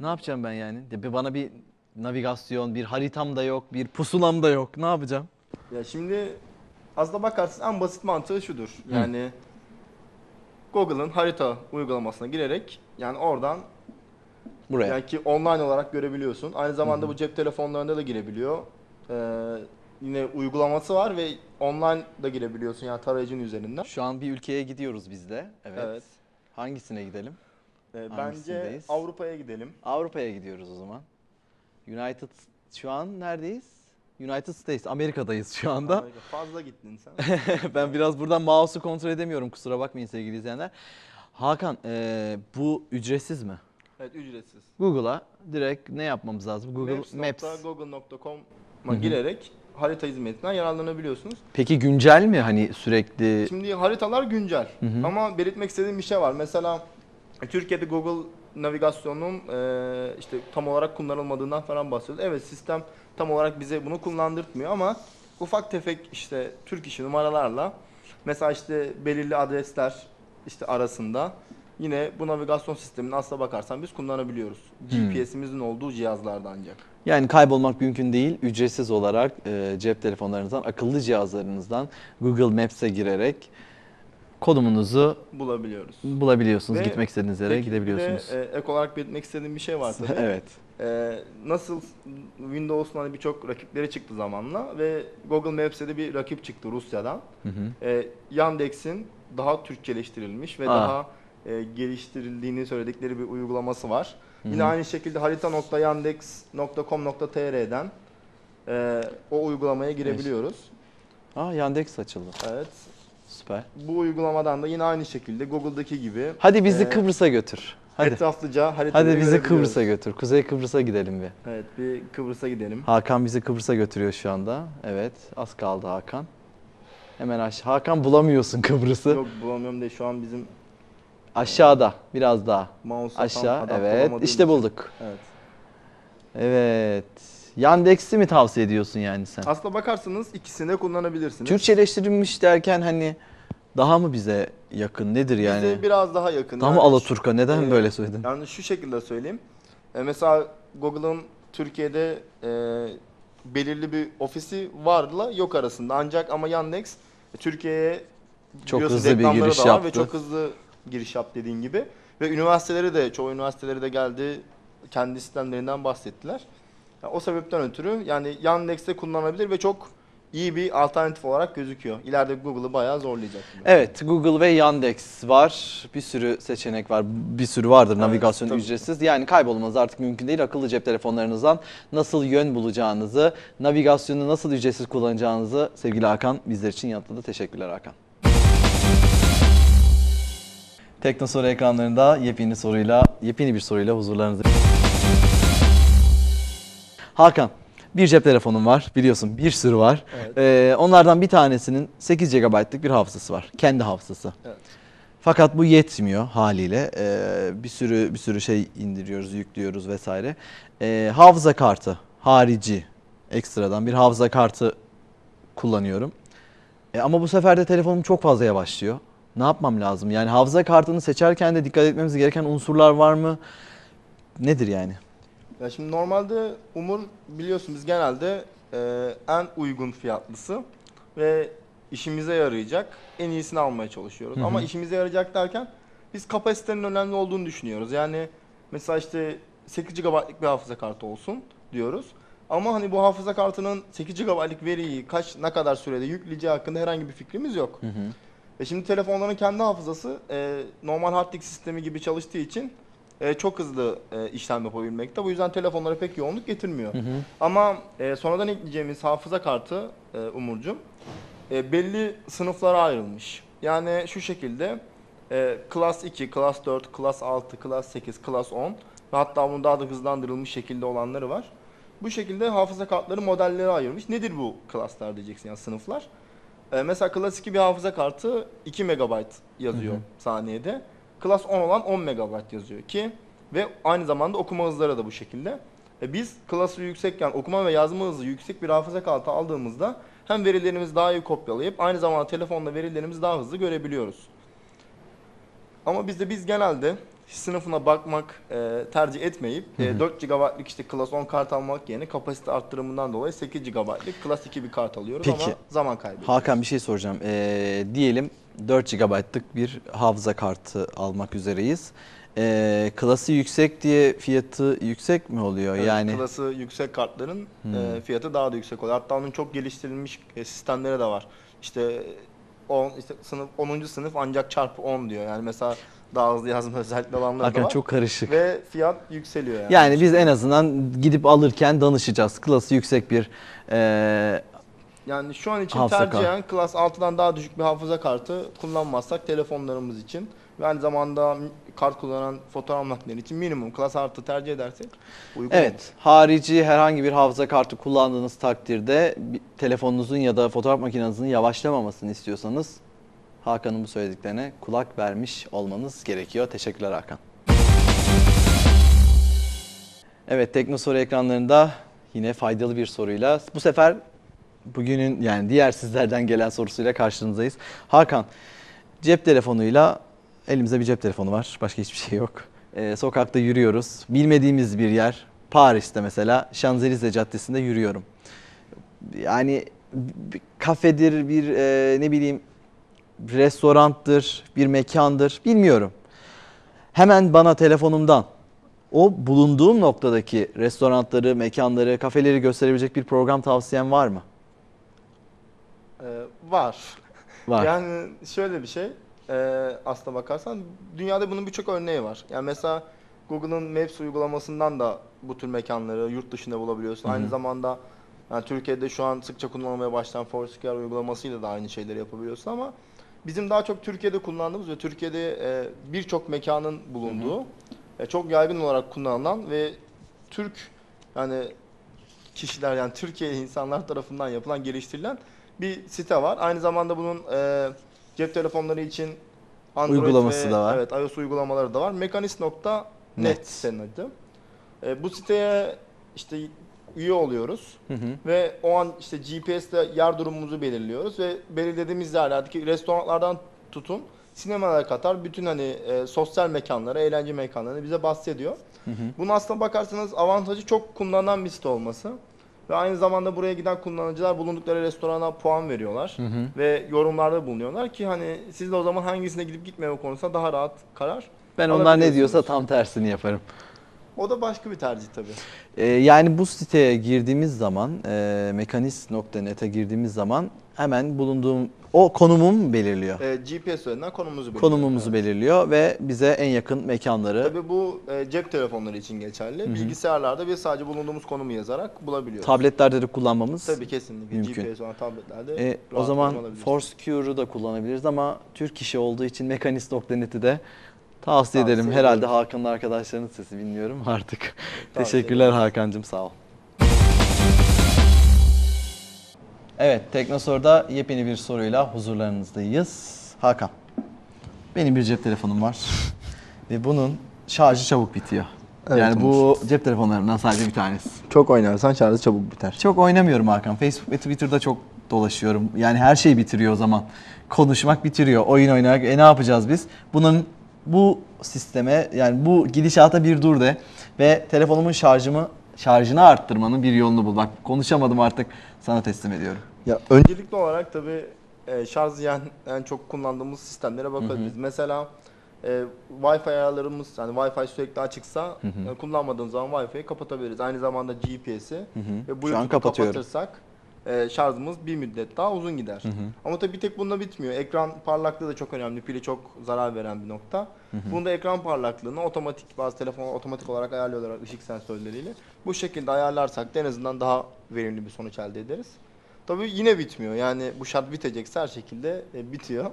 Ne yapacağım ben yani? De- Bana bir navigasyon, bir haritam da yok, bir pusulam da yok. Ne yapacağım? Ya şimdi aslında bakarsın en basit mantığı şudur. Yani Google'ın harita uygulamasına girerek yani oradan Buraya. yani ki online olarak görebiliyorsun. Aynı zamanda bu cep telefonlarında da girebiliyor. Ee, yine uygulaması var ve online da girebiliyorsun yani tarayıcının üzerinden. Şu an bir ülkeye gidiyoruz biz de. Evet. Evet. Hangisine gidelim? Ee, bence? Avrupa'ya gidelim. Avrupa'ya gidiyoruz o zaman. United şu an neredeyiz? United States, Amerika'dayız şu anda. Amerika. Fazla gittin sen. [laughs] ben biraz buradan mouse'u kontrol edemiyorum kusura bakmayın sevgili izleyenler. Hakan eee, bu ücretsiz mi? evet ücretsiz. Google'a direkt ne yapmamız lazım? Google Maps. Maps.google.com'a girerek harita hizmetinden yararlanabiliyorsunuz. Peki güncel mi hani sürekli? Şimdi haritalar güncel ama belirtmek istediğim bir şey var. Mesela e, Türkiye'de Google navigasyonun e, işte tam olarak kullanılmadığından falan bahsediyoruz. Evet sistem tam olarak bize bunu kullandırtmıyor ama ufak tefek işte Türk işi numaralarla mesela işte belirli adresler işte arasında yine bu navigasyon sistemini aslına bakarsan biz kullanabiliyoruz. GPS'imizin olduğu cihazlarda ancak. Yani kaybolmak mümkün değil. Ücretsiz olarak eee, cep telefonlarınızdan, akıllı cihazlarınızdan Google Maps'e girerek konumunuzu Bulabiliyoruz. bulabiliyorsunuz. Ve Gitmek istediğiniz yere bir de, gidebiliyorsunuz. e, ek olarak belirtmek istediğim bir şey var [laughs] tabii. evet. Ee, nasıl Windows'un hani birçok rakipleri çıktı zamanla ve Google Maps'e de bir rakip çıktı Rusya'dan. Hı hı. Ee, Yandex'in daha Türkçeleştirilmiş ve Aa. daha e, geliştirildiğini söyledikleri bir uygulaması var. Yine aynı şekilde harita.yandex.com.tr'den e, o uygulamaya girebiliyoruz. Aa Yandex açıldı. Evet. Süper. Bu uygulamadan da yine aynı şekilde Google'daki gibi Hadi bizi e, Kıbrıs'a götür. Hadi. etraflıca haritaları Hadi bizi. Kıbrıs'a götür. Kuzey Kıbrıs'a gidelim bir. Evet, bir Kıbrıs'a gidelim. Hakan bizi Kıbrıs'a götürüyor şu anda. Evet, az kaldı Hakan. Hemen aşağı. Hakan bulamıyorsun Kıbrıs'ı. Yok bulamıyorum de şu an bizim Aşağıda, biraz daha. Mouse'a Aşağı. Evet. İşte bulduk. Evet. Evet. Yandex'i mi tavsiye ediyorsun yani sen? Aslına bakarsanız ikisini de kullanabilirsiniz. Türkçeleştirilmiş derken hani daha mı bize yakın nedir yani? Bize biraz daha yakın. Daha mı Yani Alaturka? Neden e, böyle söyledin? Yani şu şekilde söyleyeyim. E, mesela Google'ın Türkiye'de e, belirli bir ofisi varla yok arasında. Ancak ama Yandex e, Türkiye'ye Çok hızlı bir giriş var Ve yaptı. çok hızlı giriş yap dediğin gibi. Ve üniversiteleri de çoğu üniversiteleri de geldi. Kendi sistemlerinden bahsettiler. O sebepten ötürü yani Yandex'te kullanılabilir ve çok iyi bir alternatif olarak gözüküyor. İleride Google'ı bayağı zorlayacak. gibi. Evet, Google ve Yandex var. Bir sürü seçenek var. Bir sürü vardır Evet, navigasyon tabii. ücretsiz. Yani kaybolmanız artık mümkün değil. Akıllı cep telefonlarınızdan nasıl yön bulacağınızı, navigasyonu nasıl ücretsiz kullanacağınızı sevgili Hakan bizler için yanıtladı. Teşekkürler Hakan. Tekno Soru ekranlarında yepyeni soruyla, yepyeni bir soruyla huzurlarınızda. Hakan, bir cep telefonum var biliyorsun bir sürü var. Evet. Ee, onlardan bir tanesinin 8 GB'lık bir hafızası var. Kendi hafızası. Evet. Fakat bu yetmiyor haliyle. Ee, bir sürü bir sürü şey indiriyoruz, yüklüyoruz vesaire. Ee, hafıza kartı harici ekstradan bir hafıza kartı kullanıyorum. E, ama bu sefer de telefonum çok fazla yavaşlıyor. Ne yapmam lazım? Yani hafıza kartını seçerken de dikkat etmemiz gereken unsurlar var mı? Nedir yani? Ya şimdi normalde Umur biliyorsun biz genelde e, en uygun fiyatlısı ve işimize yarayacak en iyisini almaya çalışıyoruz. Hı hı. Ama işimize yarayacak derken biz kapasitenin önemli olduğunu düşünüyoruz. Yani mesela işte 8 GB'lık bir hafıza kartı olsun diyoruz. Ama hani bu hafıza kartının 8 GB'lık veriyi kaç ne kadar sürede yükleyeceği hakkında herhangi bir fikrimiz yok. E şimdi telefonların kendi hafızası e, normal hard disk sistemi gibi çalıştığı için e, çok hızlı e, işlem yapabilmekte. Bu yüzden telefonlara pek yoğunluk getirmiyor. Ama e, sonradan ekleyeceğimiz hafıza kartı e, Umurcuğum e, belli sınıflara ayrılmış. Yani şu şekilde e, Class 2, Class 4, Class 6, Class 8, Class 10 ve hatta bunun daha da hızlandırılmış şekilde olanları var. Bu şekilde hafıza kartları modellere ayırmış. Nedir bu klaslar diyeceksin yani sınıflar? E, mesela Class 2 bir hafıza kartı 2 MB yazıyor saniyede. Class 10 olan 10 MB yazıyor ki ve aynı zamanda okuma hızları da bu şekilde. E, biz klası yüksek yani okuma ve yazma hızı yüksek bir hafıza kartı aldığımızda hem verilerimizi daha iyi kopyalayıp aynı zamanda telefonda verilerimizi daha hızlı görebiliyoruz. Ama bizde biz genelde sınıfına bakmak e, tercih etmeyip e, 4 GB'lık işte Class 10 kart almak yerine kapasite arttırımından dolayı 8 GB'lık Class 2 bir kart alıyoruz Peki. ama zaman kaybediyoruz. Hakan bir şey soracağım. Ee, diyelim 4 GB'lık bir hafıza kartı almak üzereyiz. Ee, klası yüksek diye fiyatı yüksek mi oluyor? Evet, yani klası yüksek kartların e, fiyatı daha da yüksek oluyor. Hatta onun çok geliştirilmiş e, sistemleri de var. İşte 10 işte sınıf 10. sınıf ancak çarpı 10 diyor. Yani mesela daha hızlı yazma özellikle olanları da Hakan var. çok karışık. Ve fiyat yükseliyor yani. Yani biz en azından gidip alırken danışacağız. Klası yüksek bir ee, Yani şu an için Hafıza tercihen Class 6'dan daha düşük bir hafıza kartı kullanmazsak telefonlarımız için ve aynı zamanda kart kullanan fotoğraf makineleri için minimum Class artı tercih edersek uygun olur. Evet, harici herhangi bir hafıza kartı kullandığınız takdirde bir- telefonunuzun ya da fotoğraf makinenizin yavaşlamamasını istiyorsanız Hakan'ın bu söylediklerine kulak vermiş olmanız gerekiyor. Teşekkürler Hakan. Evet, Teknosoru ekranlarında yine faydalı bir soruyla bu sefer bugünün yani diğer sizlerden gelen sorusuyla karşınızdayız. Hakan, cep telefonuyla elimizde bir cep telefonu var. Başka hiçbir şey yok. Ee, sokakta yürüyoruz. Bilmediğimiz bir yer. Paris'te mesela Şanzelize Caddesi'nde yürüyorum. Yani bir kafedir, bir e, ne bileyim restoranttır, bir mekandır bilmiyorum. Hemen bana telefonumdan o bulunduğum noktadaki restoranları, mekanları, kafeleri gösterebilecek bir program tavsiyen var mı? Ee, var. Var. Yani şöyle bir şey, e, aslına bakarsan dünyada bunun birçok örneği var. Yani mesela Google'ın Maps uygulamasından da bu tür mekanları yurt dışında bulabiliyorsun. Aynı zamanda yani Türkiye'de şu an sıkça kullanılmaya başlayan Foursquare uygulamasıyla da aynı şeyleri yapabiliyorsun ama bizim daha çok Türkiye'de kullandığımız ve Türkiye'de e, birçok mekanın bulunduğu, e, çok yaygın olarak kullanılan ve Türk yani kişiler yani Türkiye insanlar tarafından yapılan geliştirilen bir site var. Aynı zamanda bunun e, cep telefonları için Android Uygulaması ve, da var. Evet, iOS uygulamaları da var. Mekanis.net Net. sitenin adı. E, bu siteye işte üye oluyoruz Hı hı. ve o an işte GPS'te yer durumumuzu belirliyoruz ve belirlediğimiz yerlerdeki restoranlardan tutun sinemalara kadar bütün hani e, sosyal mekanlara, eğlence mekanlarını bize bahsediyor. Bunun aslına bakarsanız avantajı çok kullanılan bir site olması. Ve aynı zamanda buraya giden kullanıcılar bulundukları restorana puan veriyorlar. Ve yorumlarda bulunuyorlar ki hani siz de o zaman hangisine gidip gitmeme konusunda daha rahat karar Ben onlar ne diyorsa tam tersini yaparım. O da başka bir tercih tabii. Ee, yani bu siteye girdiğimiz zaman, e, mekanis.net'e girdiğimiz zaman hemen bulunduğum o konumum belirliyor. E, GPS üzerinden konumumuzu belirliyor. Konumumuzu belirliyor ve bize en yakın mekanları Tabii bu e, cep telefonları için geçerli. Bilgisayarlarda biz sadece bulunduğumuz konumu yazarak bulabiliyoruz. tabletlerde de kullanmamız Tabii kesinlikle. mümkün. GPS olan tabletlerde E, o zaman kullanabilirsiniz. Foursquare'u da kullanabiliriz ama Türk işi olduğu için mekanis.net'i de tavsiye Tavsiye edelim. Herhalde. Hakan'ın arkadaşlarının sesi bilmiyorum artık. [laughs] Teşekkürler Hakan'cığım sağ ol. Evet Teknosor'da yepyeni bir soruyla huzurlarınızdayız. Hakan, benim bir cep telefonum var [laughs] ve bunun şarjı çabuk bitiyor. Evet, yani bu cep telefonlarından sadece bir tanesi. Çok oynarsan şarjı çabuk biter. Çok oynamıyorum Hakan. Facebook ve Twitter'da çok dolaşıyorum. Yani her şey bitiriyor o zaman. Konuşmak bitiriyor. Oyun oynamak. E ne yapacağız biz? Bunun bu sisteme yani bu gidişata bir dur de ve telefonumun şarjımı şarjını arttırmanın bir yolunu bul. Bak konuşamadım artık. Sana teslim ediyorum. Ya öncelikli olarak tabii e, şarj yiyen en çok kullandığımız sistemlere bakabiliriz. Mesela e, Wi-Fi ayarlarımız yani Wi-Fi sürekli açıksa e, kullanmadığımız zaman Wi-Fi'yi kapatabiliriz. Aynı zamanda GPS'i ve Bluetooth'u kapatırsak e, şarjımız bir müddet daha uzun gider. Ama tabii bir tek bununla bitmiyor. Ekran parlaklığı da çok önemli. Pili çok zarar veren bir nokta. Bunda ekran parlaklığını otomatik bazı telefonlar otomatik olarak ayarlıyorlar ışık sensörleriyle. Bu şekilde ayarlarsak da en azından daha verimli bir sonuç elde ederiz. Tabii yine bitmiyor. Yani bu şart bitecekse her şekilde e, bitiyor.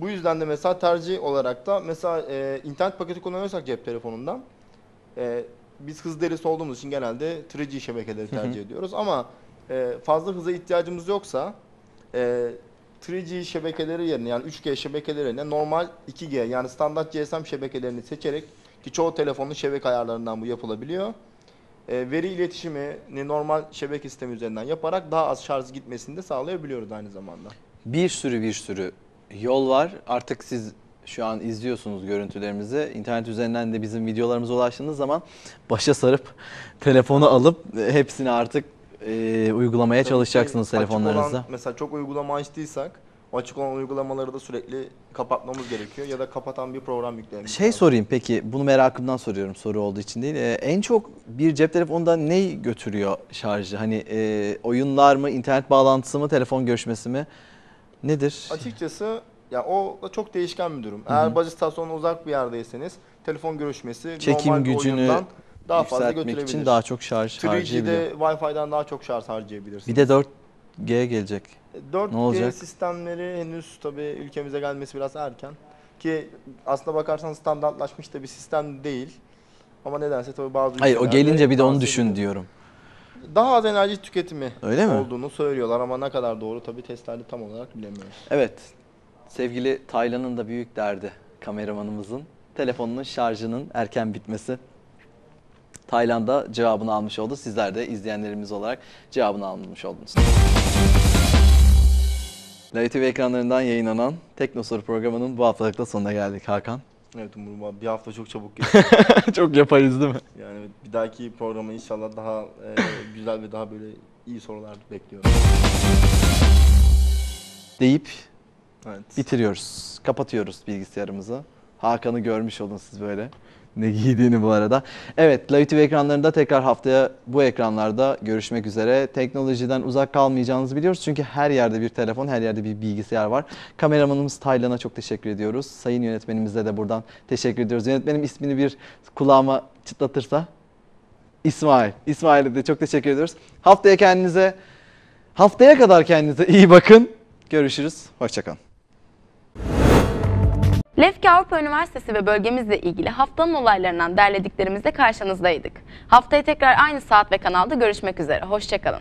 Bu yüzden de mesela tercih olarak da mesela e, internet paketi kullanıyorsak cep telefonundan e, biz hız delisi olduğumuz için genelde 3G şebekeleri tercih ediyoruz ama e, fazla hıza ihtiyacımız yoksa e, 3G şebekeleri yerine yani 3G şebekeleri yerine normal 2G yani standart GSM şebekelerini seçerek ki çoğu telefonun şebeke ayarlarından bu yapılabiliyor. E, veri iletişimini normal şebeke sistemi üzerinden yaparak daha az şarj gitmesini de sağlayabiliyoruz aynı zamanda. Bir sürü bir sürü yol var. Artık siz şu an izliyorsunuz görüntülerimizi. İnternet üzerinden de bizim videolarımıza ulaştığınız zaman başa sarıp telefonu alıp e, hepsini artık e, uygulamaya çalışacaksınız Tabii ki açık telefonlarınızda. olan- mesela çok uygulama açtıysak o açık olan uygulamaları da sürekli kapatmamız gerekiyor ya da kapatan bir program yüklememiz Şey lazım. sorayım peki bunu merakımdan soruyorum soru olduğu için değil. Ee, en çok bir cep telefonunda ne götürüyor şarjı? Hani e, oyunlar mı, internet bağlantısı mı, telefon görüşmesi mi? Nedir? Açıkçası ya o da çok değişken bir durum. Eğer baz istasyonuna uzak bir yerdeyseniz telefon görüşmesi Çekim normal bir gücünü oyundan daha fazla götürebilir. için daha çok şarj harcayabiliyor. 3G'de Wi-Fi'den daha çok şarj harcayabilirsiniz. Bir de 4G gelecek. 4G Ne olacak? sistemleri henüz tabii ülkemize gelmesi biraz erken. Ki aslına bakarsan standartlaşmış da bir sistem değil. Ama nedense tabii bazı Hayır o ülkelerde gelince bir de onu tavsiye düşün diyorum. Daha az enerji tüketimi Öyle mi? olduğunu söylüyorlar ama ne kadar doğru tabii testlerde tam olarak bilemiyoruz. Evet. Sevgili Taylan'ın da büyük derdi kameramanımızın. Telefonunun şarjının erken bitmesi. Tayland'da cevabını almış oldu. Sizler de izleyenlerimiz olarak cevabını almış oldunuz. TV ekranlarından yayınlanan Teknosoru programının bu haftalıkta sonuna geldik Hakan. Evet Umur bir hafta çok çabuk [laughs] geçti. Çok yaparız değil mi? yani bir dahaki programa inşallah daha e, güzel ve daha böyle iyi sorular bekliyorum. Deyip Evet. bitiriyoruz. Kapatıyoruz bilgisayarımızı. Hakan'ı görmüş olun siz böyle. Ne giydiğini bu arada. Evet, Live TV ekranlarında tekrar haftaya bu ekranlarda görüşmek üzere. Teknolojiden uzak kalmayacağınızı biliyoruz. Çünkü her yerde bir telefon, her yerde bir bilgisayar var. Kameramanımız Taylan'a çok teşekkür ediyoruz. Sayın yönetmenimize de buradan teşekkür ediyoruz. Yönetmenim ismini bir kulağıma çıtlatırsa. İsmail. İsmail'e de çok teşekkür ediyoruz. Haftaya kendinize, haftaya kadar kendinize iyi bakın. Görüşürüz. Hoşçakalın. Lefke Avrupa Üniversitesi ve bölgemizle ilgili haftanın olaylarından derlediklerimizle karşınızdaydık. Haftaya tekrar aynı saat ve kanalda görüşmek üzere. Hoşçakalın.